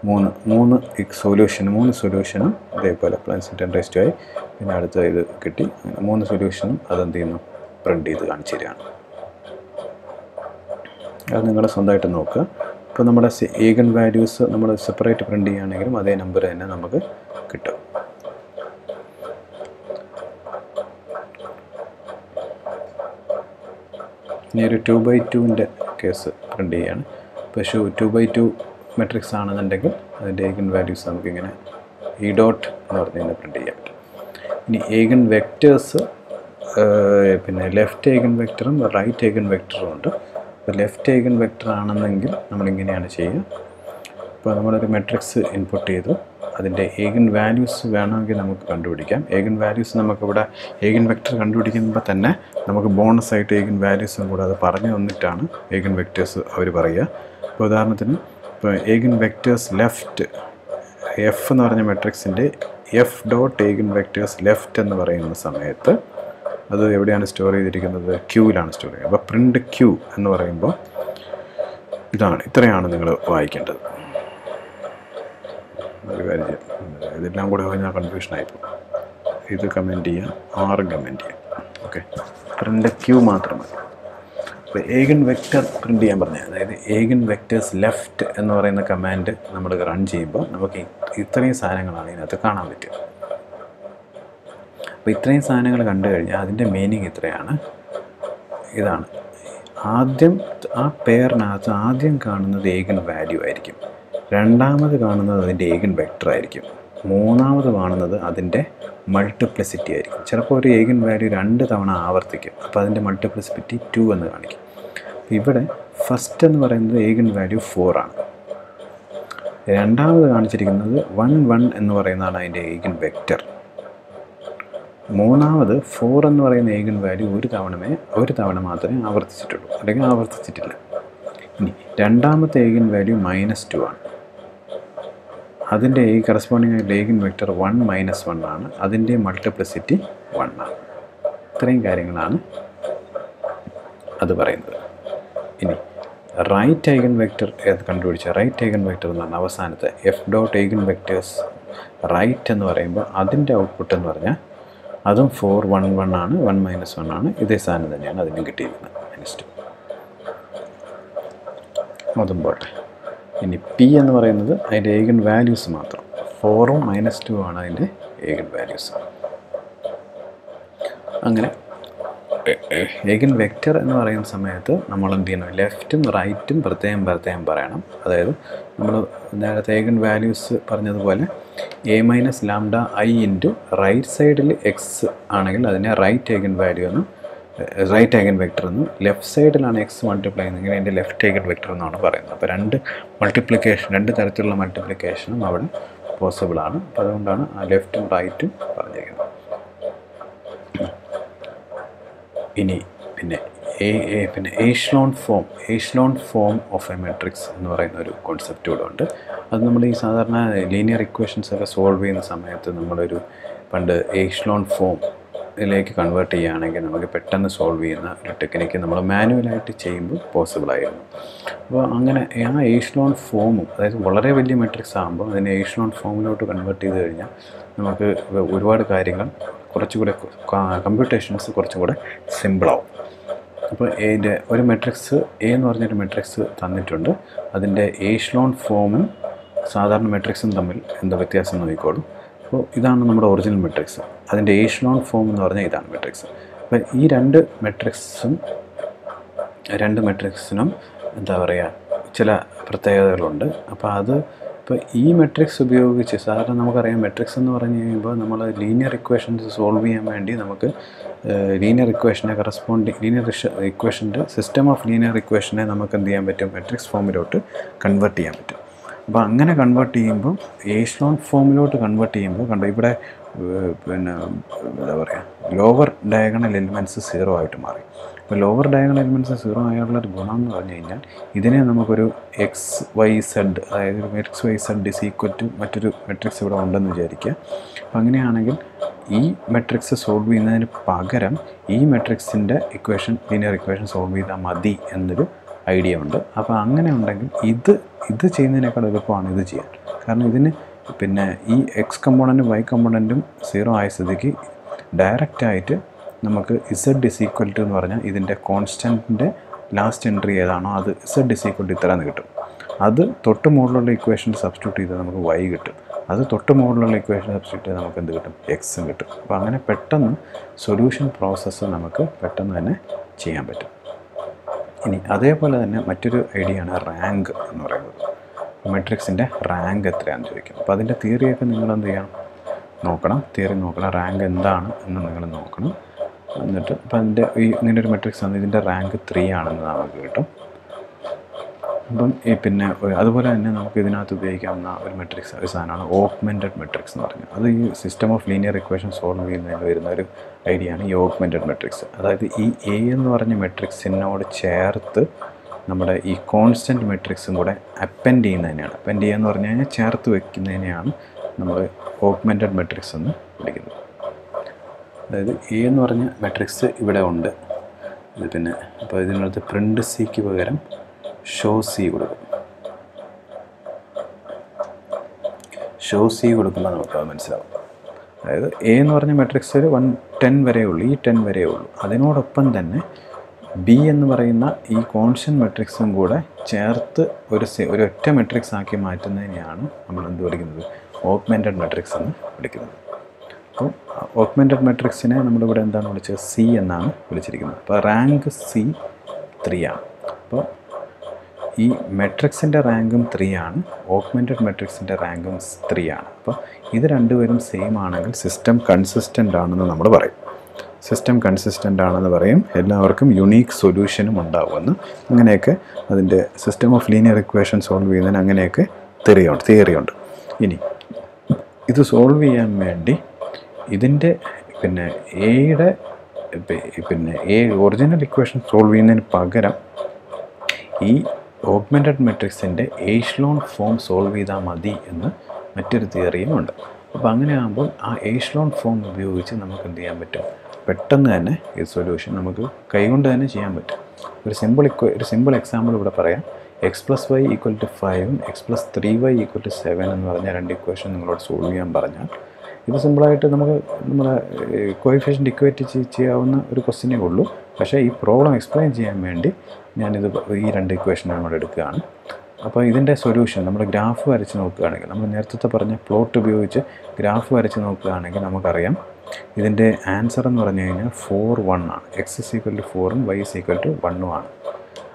മൂന്ന് മൂന്ന് സൊല്യൂഷൻ മൂന്ന് സൊല്യൂഷനും ഇതേപോലെ പ്ലസ് ടെൻ റൈസ് ടു ആയി. പിന്നെ അടുത്ത ഇത് കിട്ടി. മൂന്ന് സൊല്യൂഷനും അതെന്ത് ചെയ്യുന്നു? പ്രിന്റ് ചെയ്ത് കാണിച്ചു തരികയാണ്. അത് നിങ്ങൾ സ്വന്തമായിട്ട് നോക്കുക ഇപ്പോൾ നമ്മുടെ ഏഗൻ വാല്യൂസ് നമ്മൾ സെപ്പറേറ്റ് പ്രിന്റ് ചെയ്യുകയാണെങ്കിലും അതേ നമ്പർ തന്നെ നമുക്ക് കിട്ടും. ഇനി ഒരു ടു ബൈ ടുവിന്റെ കേസ് പ്രിന്റ് ഇപ്പോൾ show two by two matrix ആണെന്നുണ്ടെങ്കിൽ അതിന്റെ ഏകൻ വാല്യൂസ് നമുക്കിങ്ങനെ ഇ ഡോട്ട് എന്ന് പറഞ്ഞ് പ്രിന്റ് പറ്റും. ഇനി ഏകൻ വെക്റ്റേഴ്സ് പിന്നെ ലെഫ്റ്റ് ഏകൻ വെക്ടറും റൈറ്റ് ഏകൻ വെക്ടറും ഉണ്ട്. അപ്പോൾ ലെഫ്റ്റ് ഏകൻ വെക്ടർ ആണെന്നെങ്കിൽ നമ്മളിങ്ങനെയാണ് ചെയ്യുക. ഇപ്പോൾ നമ്മളൊരു മെട്രിക്സ് ഇൻപുട്ട് ചെയ്തു. അതിന്റെ ഏകൻ വാല്യൂസ് വേണമെങ്കിൽ നമുക്ക് കണ്ടുപിടിക്കാം. ഏകൻ വാല്യൂസ് നമുക്കിവിടെ ഏകൻ വെക്റ്റർ കണ്ടുപിടിക്കുമ്പോൾ തന്നെ നമുക്ക് ബോണസ് ആയിട്ട് ഏകൻ വാല്യൂസും കൂടെ അത് പറഞ്ഞു തന്നിട്ടാണ് ഏകൻ വെക്റ്റേഴ്സ് അവർ പറയുക. ഇപ്പോൾ ഉദാഹരണത്തിന് ഇപ്പോൾ ഏകൻ വെക്ടേഴ്സ് ലെഫ്റ്റ് എഫ് എന്ന് പറഞ്ഞ മെട്രിക്സിന്റെ F dot eigen vectors left എന്ന് പറയുന്ന സമയത്ത് അത് എവിടെയാണ് സ്റ്റോർ ചെയ്തിരിക്കുന്നത്? ക്യൂവിലാണ് സ്റ്റോർ ചെയ്യുന്നത് അപ്പോൾ പ്രിന്റ് ക്യൂ എന്ന് പറയുമ്പോൾ ഇതാണ്. ഇത്രയാണ് നിങ്ങൾ വായിക്കേണ്ടത്. ഒരു കാര്യം ഇതെല്ലാം കൂടെ കഴിഞ്ഞാൽ കൺഫ്യൂഷനായിപ്പോൾ ഇത് കമന്റ് ചെയ്യാം ആറും കമന്റ് ചെയ്യാം. ഓക്കെ പ്രിന്റ് ക്യൂ മാത്രം മതി. അപ്പോൾ ഏകൻ വെക്റ്റർ പ്രിന്റ് ചെയ്യാൻ പറഞ്ഞത് അതായത് ഏകൻ വെക്റ്റേഴ്സ് ലെഫ്റ്റ് എന്ന് പറയുന്ന കമാൻഡ് നമ്മൾ റൺ ചെയ്യുമ്പോൾ നമുക്ക് ഇത്രയും സാധനങ്ങളാണ് ഇതിനകത്ത് കാണാൻ പറ്റുക. അപ്പോൾ ഇത്രയും സാധനങ്ങൾ കണ്ടു കഴിഞ്ഞാൽ അതിന്റെ മീനിങ് ഇത്രയാണ്. ഇതാണ്. ആദ്യം ആ പെയറിനകത്ത് ആദ്യം കാണുന്നത് ഏകൻ വാല്യൂ ആയിരിക്കും. രണ്ടാമത് കാണുന്നത് അതിന്റെ ഏകൻ വെക്ടർ ആയിരിക്കും. മൂന്നാമത് കാണുന്നത് അതിന്റെ മൾട്ടിപ്ലിസിറ്റി ആയിരിക്കും. ചിലപ്പോൾ ഒരു ഏകൻ വാല്യൂ രണ്ട് തവണ ആവർത്തിക്കും. അപ്പോൾ അതിന്റെ മൾട്ടിപ്ലിസിറ്റി ടു എന്ന് കാണിക്കും. ഇവിടെ ഫസ്റ്റ് എന്ന് പറയുന്നത് ഏകൻ വാല്യൂ ഫോർ ആണ്. രണ്ടാമത് കാണിച്ചിരിക്കുന്നത് വൺ വൺ എന്ന് പറയുന്നതാണ് അതിന്റെ ഏകൻ വെക്റ്റർ മൂന്നാമത് ഫോർ എന്ന് പറയുന്ന ഏകൻ വാല്യൂ ഒരു തവണമേ ഒരു തവണ മാത്രമേ ആവർത്തിച്ചിട്ടുള്ളൂ. അല്ലെങ്കിൽ ആവർത്തിച്ചിട്ടില്ല. ഇനി രണ്ടാമത്തെ ഏകൻ വാല്യൂ മൈനസ് ടു ആണ്. അതിന്റെ ഈ കറസ്പോണ്ടിങ് ആയിട്ട് eigen vector one minus one ആണ്. അതിന്റെ മൾട്ടിപ്ലിസിറ്റി വൺ ആണ്. ഇത്രയും കാര്യങ്ങളാണ് അത് പറയുന്നത്. ഇനി റൈറ്റ് ഐഗൻ വെക്റ്റർ ഏത് കണ്ടുപിടിച്ച? റൈറ്റ് ഐഗൻ വെക്റ്റർ എന്ന് പറഞ്ഞാൽ അവസാനത്തെ F dot eigen vectors right എന്ന് പറയുമ്പോൾ അതിന്റെ ഔട്ട്പുട്ട് എന്ന് പറഞ്ഞാൽ അതും ഫോർ വൺ വൺ ആണ് വൺ മൈനസ് വൺ ആണ്. ഇതേ സാധനം തന്നെയാണ് അതിനും കിട്ടിയിരിക്കുന്നത്. മൈനസ് ടു അതും പോട്ടെ. ഇനി പി എന്ന് പറയുന്നത് അതിന്റെ ഏഗൻ വാല്യൂസ് മാത്രം. ഫോറും മൈനസ് ടു ആണ് അതിന്റെ ഏഗൻ വാല്യൂസ് അങ്ങനെ ഏകൻ വെക്റ്റർ എന്ന് പറയുന്ന സമയത്ത് നമ്മൾ എന്ത് ചെയ്യണം? ലെഫ്റ്റും റൈറ്റും പ്രത്യേകം പ്രത്യേകം പറയണം. അതായത് നമ്മൾ നേരത്തെ ഏകൻ വാല്യൂസ് പറഞ്ഞതുപോലെ A minus lambda I into right സൈഡിൽ എക്സ് ആണെങ്കിൽ അതിനെ റൈറ്റ് ഏകൻ വാല്യൂ എന്നും റൈറ്റ് ഏഗൻ വെക്ടർ എന്നും ലെഫ്റ്റ് സൈഡിലാണ് എക്സ് മൾട്ടിപ്ലൈ ചെയ്യുന്നതെങ്കിൽ അതിന്റെ ലെഫ്റ്റ് ഏഗൻ വെക്ടർ എന്നാണ് പറയുന്നത്. അപ്പോൾ രണ്ട് മൾട്ടിപ്ലിക്കേഷൻ രണ്ട് തരത്തിലുള്ള മൾട്ടിപ്ലിക്കേഷനും അവിടെ പോസിബിളാണ് അപ്പോൾ അതുകൊണ്ടാണ് ആ ലെഫ്റ്റും റൈറ്റും പറഞ്ഞിരിക്കുന്നത്. ഇനി പിന്നെ പിന്നെ echelon form echelon form of a matrix എന്ന് പറയുന്ന ഒരു കോൺസെപ്റ്റ് കൂടെ ഉണ്ട്. അത് നമ്മൾ ഈ സാധാരണ ലീനിയർ ഇക്വേഷൻസ് ഒക്കെ സോൾവ് ചെയ്യുന്ന സമയത്ത് നമ്മളൊരു പണ്ട് ഏഷ്ലോൺ ഫോം ഇതിലേക്ക് കൺവേർട്ട് ചെയ്യുകയാണെങ്കിൽ നമുക്ക് പെട്ടെന്ന് സോൾവ് ചെയ്യുന്ന ഒരു ടെക്നിക്ക് നമ്മൾ മാനുവലായിട്ട് ചെയ്യുമ്പോൾ പോസിബിൾ ആയിരുന്നു. അപ്പോൾ അങ്ങനെ ആ ഏഷ്ലോൺ ഫോമും അതായത് വളരെ വലിയ മെട്രിക്സ് ആകുമ്പോൾ അതിനെ ഏഷ്ലോൺ ഫോമിലോട്ട് കൺവേർട്ട് ചെയ്ത് കഴിഞ്ഞാൽ നമുക്ക് ഒരുപാട് കാര്യങ്ങൾ കുറച്ചുകൂടെ കമ്പ്യൂട്ടേഷൻസ് കുറച്ചും കൂടെ സിമ്പിളാവും അപ്പോൾ എന്റെ ഒരു മെട്രിക്സ് എ എന്ന് പറഞ്ഞൊരു മെട്രിക്സ് തന്നിട്ടുണ്ട്. അതിന്റെ ഏഷ്ലോൺ ഫോമും സാധാരണ മെട്രിക്സും തമ്മിൽ എന്താ വ്യത്യാസം നോക്കിക്കോളും. അപ്പോൾ ഇതാണ് നമ്മുടെ ഒറിജിനൽ മെട്രിക്സ് അതിന്റെ ഏഷ്ലോൺ ഫോം എന്ന് പറഞ്ഞാൽ ഇതാണ് മെട്രിക്സ് അപ്പോൾ ഈ രണ്ട് മെട്രിക്സും രണ്ട് മെട്രിക്സിനും എന്താ പറയുക ചില പ്രത്യേകതകളുണ്ട്. അപ്പോൾ അത് ഇപ്പോൾ ഈ മെട്രിക്സ് ഉപയോഗിച്ച് സാധാരണ നമുക്കറിയാം മെട്രിക്സ് എന്ന് പറഞ്ഞു കഴിയുമ്പോൾ നമ്മൾ ലീനിയർ ഇക്വേഷൻസ് സോൾവ് ചെയ്യാൻ വേണ്ടി നമുക്ക് ലീനിയർ ഇക്വേഷനെ കറസ്പോണ്ടിങ് ലീനിയർ ഇക്വേഷന്റെ സിസ്റ്റം ഓഫ് ലീനിയർ ഇക്വേഷനെ നമുക്ക് എന്ത് ചെയ്യാൻ പറ്റും? മെട്രിക്സ് ഫോമിലോട്ട് കൺവേർട്ട് ചെയ്യാൻ പറ്റും. അപ്പോൾ അങ്ങനെ കൺവേർട്ട് ചെയ്യുമ്പോൾ ഏഷ്ലോൺ ഫോമിലോട്ട് കൺവേർട്ട് ചെയ്യുമ്പോൾ കണ്ടോ ഇവിടെ പിന്നെ എന്താ പറയുക ലോവർ ഡയഗണൽ എലിമെന്റ്സ് സീറോ ആയിട്ട് മാറി. അപ്പോൾ ലോവർ ഡയഗണൽ എലിമെന്റ്സ് സീറോ ആയുള്ളൊരു ഗുണം എന്ന് പറഞ്ഞു കഴിഞ്ഞാൽ ഇതിനെ നമുക്കൊരു എക്സ് വൈ സെഡ് അതായത് X Y Z is equal to മറ്റൊരു മെട്രിക്സ് ഇവിടെ ഉണ്ടെന്ന് വിചാരിക്കുക. അപ്പം അങ്ങനെയാണെങ്കിൽ ഈ മെട്രിക്സ് സോൾവ് ചെയ്യുന്നതിന് പകരം ഈ മെട്രിക്സിന്റെ ഇക്വേഷൻ ലീനിയർ ഇക്വേഷൻ സോൾവ് ചെയ്താൽ മതി എന്നൊരു ഐഡിയ ഉണ്ട്. അപ്പോൾ അങ്ങനെ ഉണ്ടെങ്കിൽ ഇത് ഇത് ചെയ്യുന്നതിനേക്കാൾ എളുപ്പമാണ് ഇത് ചെയ്യാൻ. കാരണം ഇതിന് പിന്നെ ഈ എക്സ് കമ്പോണന്റും വൈ കമ്പോണന്റും സീറോ ആയ സ്ഥിതിക്ക് ഡയറക്റ്റായിട്ട് നമുക്ക് ഇസഡ് ഇസ് ഈക്വൽ ടു എന്ന് പറഞ്ഞാൽ ഇതിന്റെ കോൺസ്റ്റന്റിന്റെ ലാസ്റ്റ് എൻട്രി ഏതാണോ അത് ഇസഡ് ഇസ് ഈക്വൽ ടു ഇത്ര എന്ന് കിട്ടും. അത് തൊട്ട് മുകളിലുള്ള ഇക്വേഷൻ സബ്സ്റ്റിറ്റ്യൂട്ട് ചെയ്താൽ നമുക്ക് വൈ കിട്ടും. അത് തൊട്ട് മുകളിലുള്ള ഇക്വേഷൻ സബ്സ്റ്റിറ്റ്യൂട്ട് ചെയ്താൽ നമുക്ക് എന്ത് കിട്ടും? എക്സും കിട്ടും. അപ്പോൾ അങ്ങനെ പെട്ടെന്ന് സൊല്യൂഷൻ പ്രോസസ്സ് നമുക്ക് പെട്ടെന്ന് തന്നെ ചെയ്യാൻ പറ്റും. ഇനി അതേപോലെ തന്നെ മറ്റൊരു ഐഡിയ ആണ് റാങ്ക് എന്ന് പറയുന്നത്. മെട്രിക്സിന്റെ റാങ്ക് എത്രയാണെന്ന് ചോദിക്കും. അപ്പോൾ അതിന്റെ തിയറിയൊക്കെ നിങ്ങൾ എന്ത് ചെയ്യണം? നോക്കണം. തിയറി നോക്കണം. റാങ്ക് എന്താണ് എന്ന് നിങ്ങൾ നോക്കണം. എന്നിട്ട് അപ്പം അതിന്റെ ഈ ഇങ്ങനെ ഒരു മെട്രിക്സ് ആണ്. ഇതിന്റെ റാങ്ക് ത്രീ ആണെന്ന് നമുക്ക് കിട്ടും. അപ്പം ഈ പിന്നെ അതുപോലെ തന്നെ നമുക്ക് ഇതിനകത്ത് ഉപയോഗിക്കാവുന്ന ഒരു മെട്രിക്സ് ഒരു സാധനമാണ് ഓഗ്മെന്റഡ് മെട്രിക്സ് എന്ന് പറഞ്ഞത് അത് ഈ system of linear equation solve ചെയ്യുന്നതിന് വരുന്ന ഒരു ഐഡിയ ആണ് ഈ ഓഗ്മെന്റഡ് മെട്രിക്സ് അതായത് ഈ എ എന്ന് പറഞ്ഞ മെട്രിക്സിനോട് ചേർത്ത് നമ്മുടെ ഈ കോൺസ്റ്റന്റ് മെട്രിക്സും കൂടെ അപ്പൻഡ് ചെയ്യുന്നതിനെയാണ്. അപ്പെൻഡ് ചെയ്യുക എന്ന് പറഞ്ഞു കഴിഞ്ഞാൽ ചേർത്ത് വെക്കുന്നതിനെയാണ് നമ്മൾ ഓഗ്മെന്റഡ് മെട്രിക്സ് എന്ന് വിളിക്കുന്നത്. അതായത് എ എന്ന് പറഞ്ഞ മെട്രിക്സ് ഇവിടെ ഉണ്ട്. ഇത് പിന്നെ അപ്പോൾ ഇതിനകത്ത് പ്രിന്റ് സിക്ക് പകരം ഷോ സി കൊടുക്കും. ഷോ സി കൊടുക്കുമ്പോൾ നമുക്കത് മനസ്സിലാവും. അതായത് എ എന്ന് പറഞ്ഞ മെട്രിക്സിൽ വൺ ടെൻ വരെ ഉള്ളൂ ഈ ടെൻ വരെ ഉള്ളൂ. അതിനോടൊപ്പം തന്നെ ബി എന്ന് പറയുന്ന ഈ കോൺഷ്യൻ മെട്രിക്സും കൂടെ ചേർത്ത് ഒരു ഒരു ഒറ്റ മെട്രിക്സ് ആക്കി മാറ്റുന്നതിനെയാണ് നമ്മൾ എന്ത് വിളിക്കുന്നത്? ഓഗ്മെന്റഡ് മെട്രിക്സ് എന്ന് വിളിക്കുന്നത്. അപ്പോൾ ഓഗ്മെന്റഡ് മെട്രിക്സിനെ നമ്മളിവിടെ എന്താണ് വിളിച്ചത്? സി എന്നാണ് വിളിച്ചിരിക്കുന്നത്. അപ്പോൾ റാങ്ക് സി ത്രീ ആണ്. അപ്പോൾ ഈ മെട്രിക്സിന്റെ റാങ്കും ത്രീ ആണ്. ഓഗ്മെന്റഡ് മെട്രിക്സിന്റെ റാങ്കും ത്രീ ആണ്. അപ്പോൾ ഇത് രണ്ടുപേരും സെയിം ആണെങ്കിൽ സിസ്റ്റം കൺസിസ്റ്റന്റ് ആണെന്ന് നമ്മൾ പറയും. സിസ്റ്റം കൺസിസ്റ്റന്റ് ആണെന്ന് പറയും. എല്ലാവർക്കും യുണീക്ക് സൊല്യൂഷനും ഉണ്ടാവുമെന്ന് അങ്ങനെയൊക്കെ അതിന്റെ system of linear equation solve ചെയ്യുന്നതിന് അങ്ങനെയൊക്കെ തിയറിയുണ്ട് തിയറിയുണ്ട് ഇനി ഇത് സോൾവ് ചെയ്യാൻ വേണ്ടി ഇതിന്റെ പിന്നെ എയുടെ പിന്നെ എ ഒറിജിനൽ ഇക്വേഷൻ സോൾവ് ചെയ്യുന്നതിന് പകരം ഈ ഓഗ്മെന്റഡ് മെട്രിക്സിന്റെ ഏഷ്ലോൺ ഫോം സോൾവ് ചെയ്താൽ മതി എന്ന് മറ്റൊരു തിയറിയും ഉണ്ട് അപ്പോൾ അങ്ങനെ ആകുമ്പോൾ ആ ഏഷ്ലോൺ ഫോം ഉപയോഗിച്ച് നമുക്ക് എന്ത് ചെയ്യാൻ പറ്റും? പെട്ടെന്ന് തന്നെ ഈ സൊല്യൂഷൻ നമുക്ക് കൈകൊണ്ട് തന്നെ ചെയ്യാൻ പറ്റും. ഒരു സിമ്പിൾ ഇക്വ ഒരു സിമ്പിൾ എക്സാമ്പിൾ ഇവിടെ പറയാം. X plus Y equal to ഫൈവും X plus three Y equal to seven എന്ന് പറഞ്ഞ രണ്ട് ഇക്വേഷൻ നിങ്ങളോട് സോൾവ് ചെയ്യാൻ പറഞ്ഞാൽ ഇത് സിമ്പിളായിട്ട് നമുക്ക് നമ്മുടെ കോയിഫിഷ്യന്റ് ഇക്വേറ്റ് ചെയ്യാവുന്ന ഒരു ക്വസ്റ്റിനേ ഉള്ളൂ. പക്ഷേ ഈ പ്രോബ്ലം എക്സ്പ്ലെയിൻ ചെയ്യാൻ വേണ്ടി ഞാനിത് ഈ രണ്ട് ഇക്വേഷൻ നമ്മൾ എടുക്കുകയാണ്. അപ്പോൾ ഇതിന്റെ സൊല്യൂഷൻ നമ്മൾ ഗ്രാഫ് വരച്ച് നോക്കുകയാണെങ്കിൽ നമ്മൾ നേരത്തെ പറഞ്ഞ പ്ലോട്ട് ഉപയോഗിച്ച് ഗ്രാഫ് വരച്ച് നോക്കുകയാണെങ്കിൽ നമുക്കറിയാം ഇതിന്റെ ആൻസർ എന്ന് പറഞ്ഞു കഴിഞ്ഞാൽ ഫോർ വൺ ആണ്. എക്സ് ഇസ് ഈക്വൽ ടു ഫോറും വൈ ഇസ് ഈക്വൽ ടു വണ്ണും ആണ്.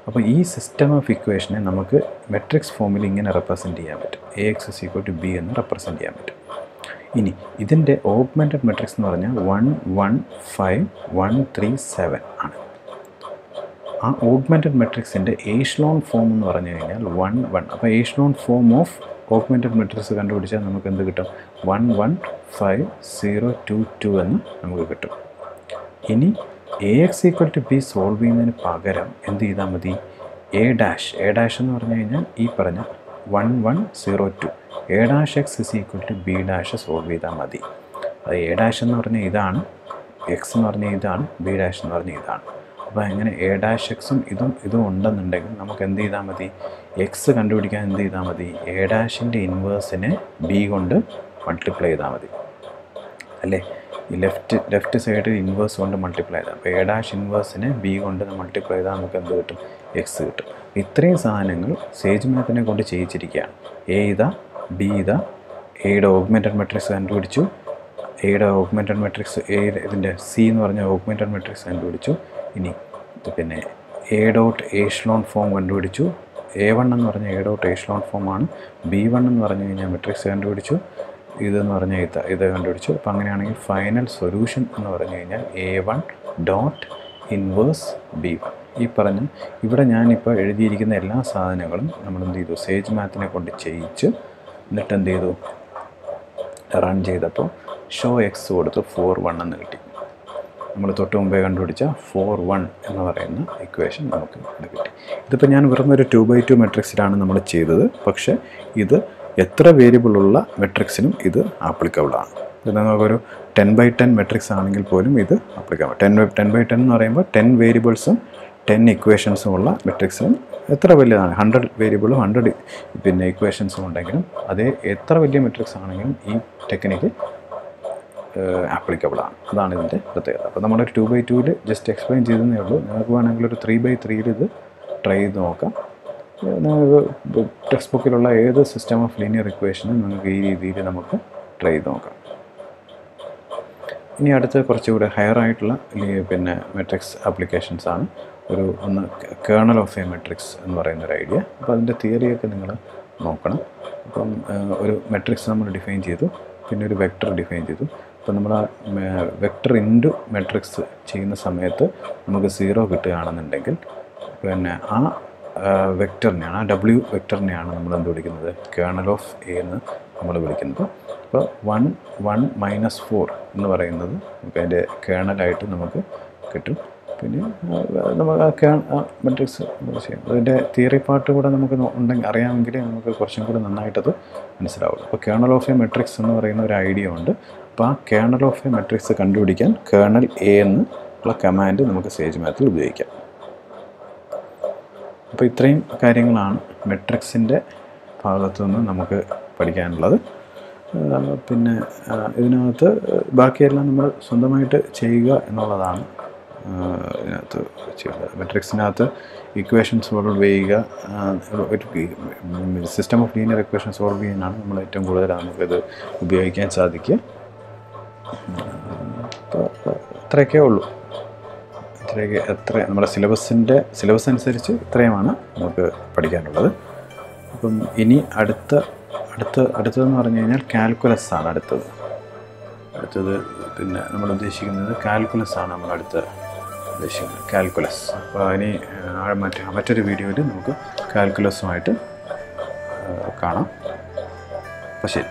അപ്പോൾ ഈ സിസ്റ്റം ഓഫ് ഇക്വേഷനെ നമുക്ക് മെട്രിക്സ് ഫോമിൽ ഇങ്ങനെ റെപ്രസെന്റ് ചെയ്യാൻ പറ്റും. A X is equal to B എന്ന് റെപ്രസെന്റ് ചെയ്യാൻ പറ്റും. ഇനി ഇതിന്റെ ഓഗ്മെന്റഡ് മെട്രിക്സ് എന്ന് പറഞ്ഞാൽ one one five one three seven ആണ്. ആ ഓഗ്മെന്റഡ് മെട്രിക്സിന്റെ ഏഷ്ലോൺ ഫോം എന്ന് പറഞ്ഞു കഴിഞ്ഞാൽ വൺ വൺ അപ്പോൾ echelon form of augmented matrix കണ്ടുപിടിച്ചാൽ നമുക്ക് എന്ത് കിട്ടും? One one five zero two two എന്ന് നമുക്ക് കിട്ടും. ഇനി A X equal to B solve ചെയ്യുന്നതിന് പകരം എന്ത് ചെയ്താൽ മതി? എ ഡാഷ് എ ഡാഷ് എന്ന് പറഞ്ഞു കഴിഞ്ഞാൽ ഈ പറഞ്ഞ one one zero two A dash X is equal to B dash solve ചെയ്താൽ മതി. അത് എ ഡാഷ് എന്ന് പറഞ്ഞാൽ ഇതാണ് എക്സ് എന്ന് പറഞ്ഞാൽ ഇതാണ് ബി ഡാഷ് എന്ന് പറഞ്ഞാൽ ഇതാണ്. അപ്പോൾ അങ്ങനെ എ ഡാഷ് എക്സും ഇതും ഇതും ഉണ്ടെന്നുണ്ടെങ്കിൽ നമുക്ക് എന്ത് ചെയ്താൽ മതി? എക്സ് കണ്ടുപിടിക്കാൻ എന്ത് ചെയ്താൽ മതി? എ ഡാഷിന്റെ ഇൻവേഴ്സിനെ ബി കൊണ്ട് മൾട്ടിപ്ലൈ ചെയ്താൽ മതി. അല്ലേ? ഈ ലെഫ്റ്റ് ലെഫ്റ്റ് സൈഡ് ഇൻവേഴ്സ് കൊണ്ട് മൾട്ടിപ്ലൈ ചെയ്താൽ അപ്പോൾ എ ഡാഷ് ഇൻവേഴ്സിനെ ബി കൊണ്ട് മൾട്ടിപ്ലൈ ചെയ്താൽ നമുക്ക് എന്ത് കിട്ടും? എക്സ് കിട്ടും. ഇത്രയും സാധനങ്ങൾ സേജ് മാത്തിനെ കൊണ്ട് ചെയ്യിച്ചിരിക്കുകയാണ്. എ ഇതാ ബി ഇതാ എയുടെ ഓഗ്മെന്റഡ് മെട്രിക്സ് കണ്ടുപിടിച്ചു. എയുടെ ഓഗ്മെന്റഡ് മെട്രിക്സ് എ ഇതിന്റെ സി എന്ന് പറഞ്ഞ ഓഗ്മെന്റഡ് മെട്രിക്സ് കണ്ടുപിടിച്ചു. ഇനി പിന്നെ എ ഡോട്ട് ഏഷ്ലോൺ ഫോം കണ്ടുപിടിച്ചു. എ വൺ എന്ന് പറഞ്ഞ എ ഡോട്ട് ഏഷ്ലോൺ ഫോമാണ് ബി വൺ എന്ന് പറഞ്ഞു കഴിഞ്ഞാൽ മെട്രിക്സ് കണ്ടുപിടിച്ചു. ഇതെന്ന് പറഞ്ഞാൽ ഇത് ഇത് കണ്ടുപിടിച്ചു. അപ്പോൾ അങ്ങനെയാണെങ്കിൽ ഫൈനൽ സൊല്യൂഷൻ എന്ന് പറഞ്ഞു കഴിഞ്ഞാൽ A one dot inverse B one ഈ പറഞ്ഞ ഇവിടെ ഞാനിപ്പോൾ എഴുതിയിരിക്കുന്ന എല്ലാ സാധനങ്ങളും നമ്മൾ എന്ത് ചെയ്തു? സേജ് മാത്തിനെ കൊണ്ട് ചെയ്യിച്ച് എന്നിട്ട് എന്ത് ചെയ്തു? റൺ ചെയ്തപ്പോൾ ഷോ എക്സ് കൊടുത്ത് ഫോർ വൺ എന്ന് കിട്ടി. നമ്മൾ തൊട്ട് മുമ്പേ കണ്ടുപിടിച്ച ഫോർ വൺ എന്ന് പറയുന്ന ഇക്വേഷൻ നമുക്ക് ഇവിടെ കിട്ടി. ഇതിപ്പോൾ ഞാൻ വെറും ഒരു ടു ബൈ ടു മെട്രിക്സിലാണ് നമ്മൾ ചെയ്തത്. പക്ഷേ ഇത് എത്ര വേരിയബിളുള്ള മെട്രിക്സിനും ഇത് ആപ്ലിക്കബിളാണ് ഇത് നമുക്കൊരു ടെൻ ബൈ ടെൻ മെട്രിക്സ് ആണെങ്കിൽ പോലും ഇത് applicable ten ten by ten എന്ന് പറയുമ്പോൾ ടെൻ വേരിയബിൾസും ടെൻ ഇക്വേഷൻസും ഉള്ള മെട്രിക്സിനും എത്ര വലിയതാണ് ഹൺഡ്രഡ് വേരിയബിളും ഹൺഡ്രഡ് പിന്നെ ഇക്വേഷൻസും ഉണ്ടെങ്കിലും അതേ എത്ര വലിയ മെട്രിക്സ് ആണെങ്കിലും ഈ ടെക്നിക്ക് ആപ്ലിക്കബിൾ ആണ്. അതാണ് ഇതിന്റെ പ്രത്യേകത. അപ്പോൾ നമ്മളൊരു ടു ബൈ ടുവിൽ ജസ്റ്റ് എക്സ്പ്ലെയിൻ ചെയ്തതേ ഉള്ളൂ. നിങ്ങൾക്ക് വേണമെങ്കിൽ ഒരു ത്രീ ബൈ ത്രീയിൽ ഇത് ട്രൈ ചെയ്ത് നോക്കാം. ടെക്സ്റ്റ് ബുക്കിലുള്ള ഏത് സിസ്റ്റം ഓഫ് ലീനിയർ ഇക്വേഷനും നിങ്ങൾക്ക് ഈ രീതിയിൽ നമുക്ക് ട്രൈ ചെയ്ത് നോക്കാം. ഇനി അടുത്ത കുറച്ചുകൂടെ ഹയർ ആയിട്ടുള്ള പിന്നെ മെട്രിക്സ് ആപ്ലിക്കേഷൻസ് ആണ്. ഒരു ഒന്ന് കേണൽ ഓഫ് എ മെട്രിക്സ് എന്ന് പറയുന്ന ഒരു ഐഡിയ അപ്പോൾ അതിന്റെ തിയറിയൊക്കെ നിങ്ങൾ നോക്കണം. അപ്പം ഒരു മെട്രിക്സ് നമ്മൾ ഡിഫൈൻ ചെയ്തു. പിന്നെ ഒരു വെക്ടർ ഡിഫൈൻ ചെയ്തു. അപ്പോൾ നമ്മൾ ആ വെക്ടർ ഇന്റു മെട്രിക്സ് ചെയ്യുന്ന സമയത്ത് നമുക്ക് സീറോ കിട്ടുകയാണെന്നുണ്ടെങ്കിൽ പിന്നെ ആ വെക്ടറിനെയാണ് ആ ഡബ്ല്യു വെക്ടറിനെയാണ് നമ്മൾ എന്ത് വിളിക്കുന്നത്? കേണൽ ഓഫ് എ എന്ന് നമ്മൾ വിളിക്കുന്നത്. അപ്പോൾ വൺ വൺ മൈനസ് ഫോർ എന്ന് പറയുന്നത് നമുക്ക് അതിന്റെ കേണലായിട്ട് നമുക്ക് കിട്ടും. പിന്നെ നമുക്ക് മെട്രിക്സ് ചെയ്യാം. അതിന്റെ തിയറി പാർട്ട് കൂടെ നമുക്ക് ഉണ്ടെങ്കിൽ അറിയാമെങ്കിൽ നമുക്ക് കുറച്ചും കൂടെ നന്നായിട്ടത് മനസ്സിലാവുള്ളൂ. അപ്പോൾ കേണൽ ഓഫ് എ മെട്രിക്സ് എന്ന് പറയുന്ന ഒരു ഐഡിയ ഉണ്ട്. അപ്പോൾ ആ കേണൽ ഓഫ് എ മെട്രിക്സ് കണ്ടുപിടിക്കാൻ കേണൽ എ എന്ന് ഉള്ള കമാൻഡ് നമുക്ക് സേജ് മാത്തിൽ ഉപയോഗിക്കാം. അപ്പോൾ ഇത്രയും കാര്യങ്ങളാണ് മെട്രിക്സിന്റെ ഭാഗത്തു നിന്ന് നമുക്ക് പഠിക്കാനുള്ളത്. പിന്നെ ഇതിനകത്ത് ബാക്കിയെല്ലാം നമ്മൾ സ്വന്തമായിട്ട് ചെയ്യുക എന്നുള്ളതാണ് ഇതിനകത്ത് ചെയ്യുന്നത് മെട്രിക്സിനകത്ത് ഇക്വേഷൻസ് സോൾവ് ചെയ്യുക system of linear equation solve ചെയ്യാനാണ് നമ്മൾ ഏറ്റവും കൂടുതൽ നമുക്കിത് ഉപയോഗിക്കാൻ സാധിക്കുക. അപ്പോൾ ഇത്രയൊക്കെ ഉള്ളൂ. ഇത്രയൊക്കെ എത്ര നമ്മുടെ സിലബസിന്റെ സിലബസ് അനുസരിച്ച് ഇത്രയുമാണ് നമുക്ക് പഠിക്കാനുള്ളത്. അപ്പം ഇനി അടുത്ത അടുത്ത അടുത്തതെന്ന് പറഞ്ഞു കഴിഞ്ഞാൽ കാൽക്കുലസ് ആണ് അടുത്തത്. അടുത്തത് പിന്നെ നമ്മൾ ഉദ്ദേശിക്കുന്നത് കാൽക്കുലസ് ആണ് നമ്മൾ അടുത്ത ഉദ്ദേശിക്കുന്നത്. കാൽക്കുലസ്. അപ്പോൾ ഇനി മറ്റ് മറ്റൊരു വീഡിയോയിൽ നമുക്ക് കാൽക്കുലസുമായിട്ട് കാണാം. അപ്പോൾ ശരി.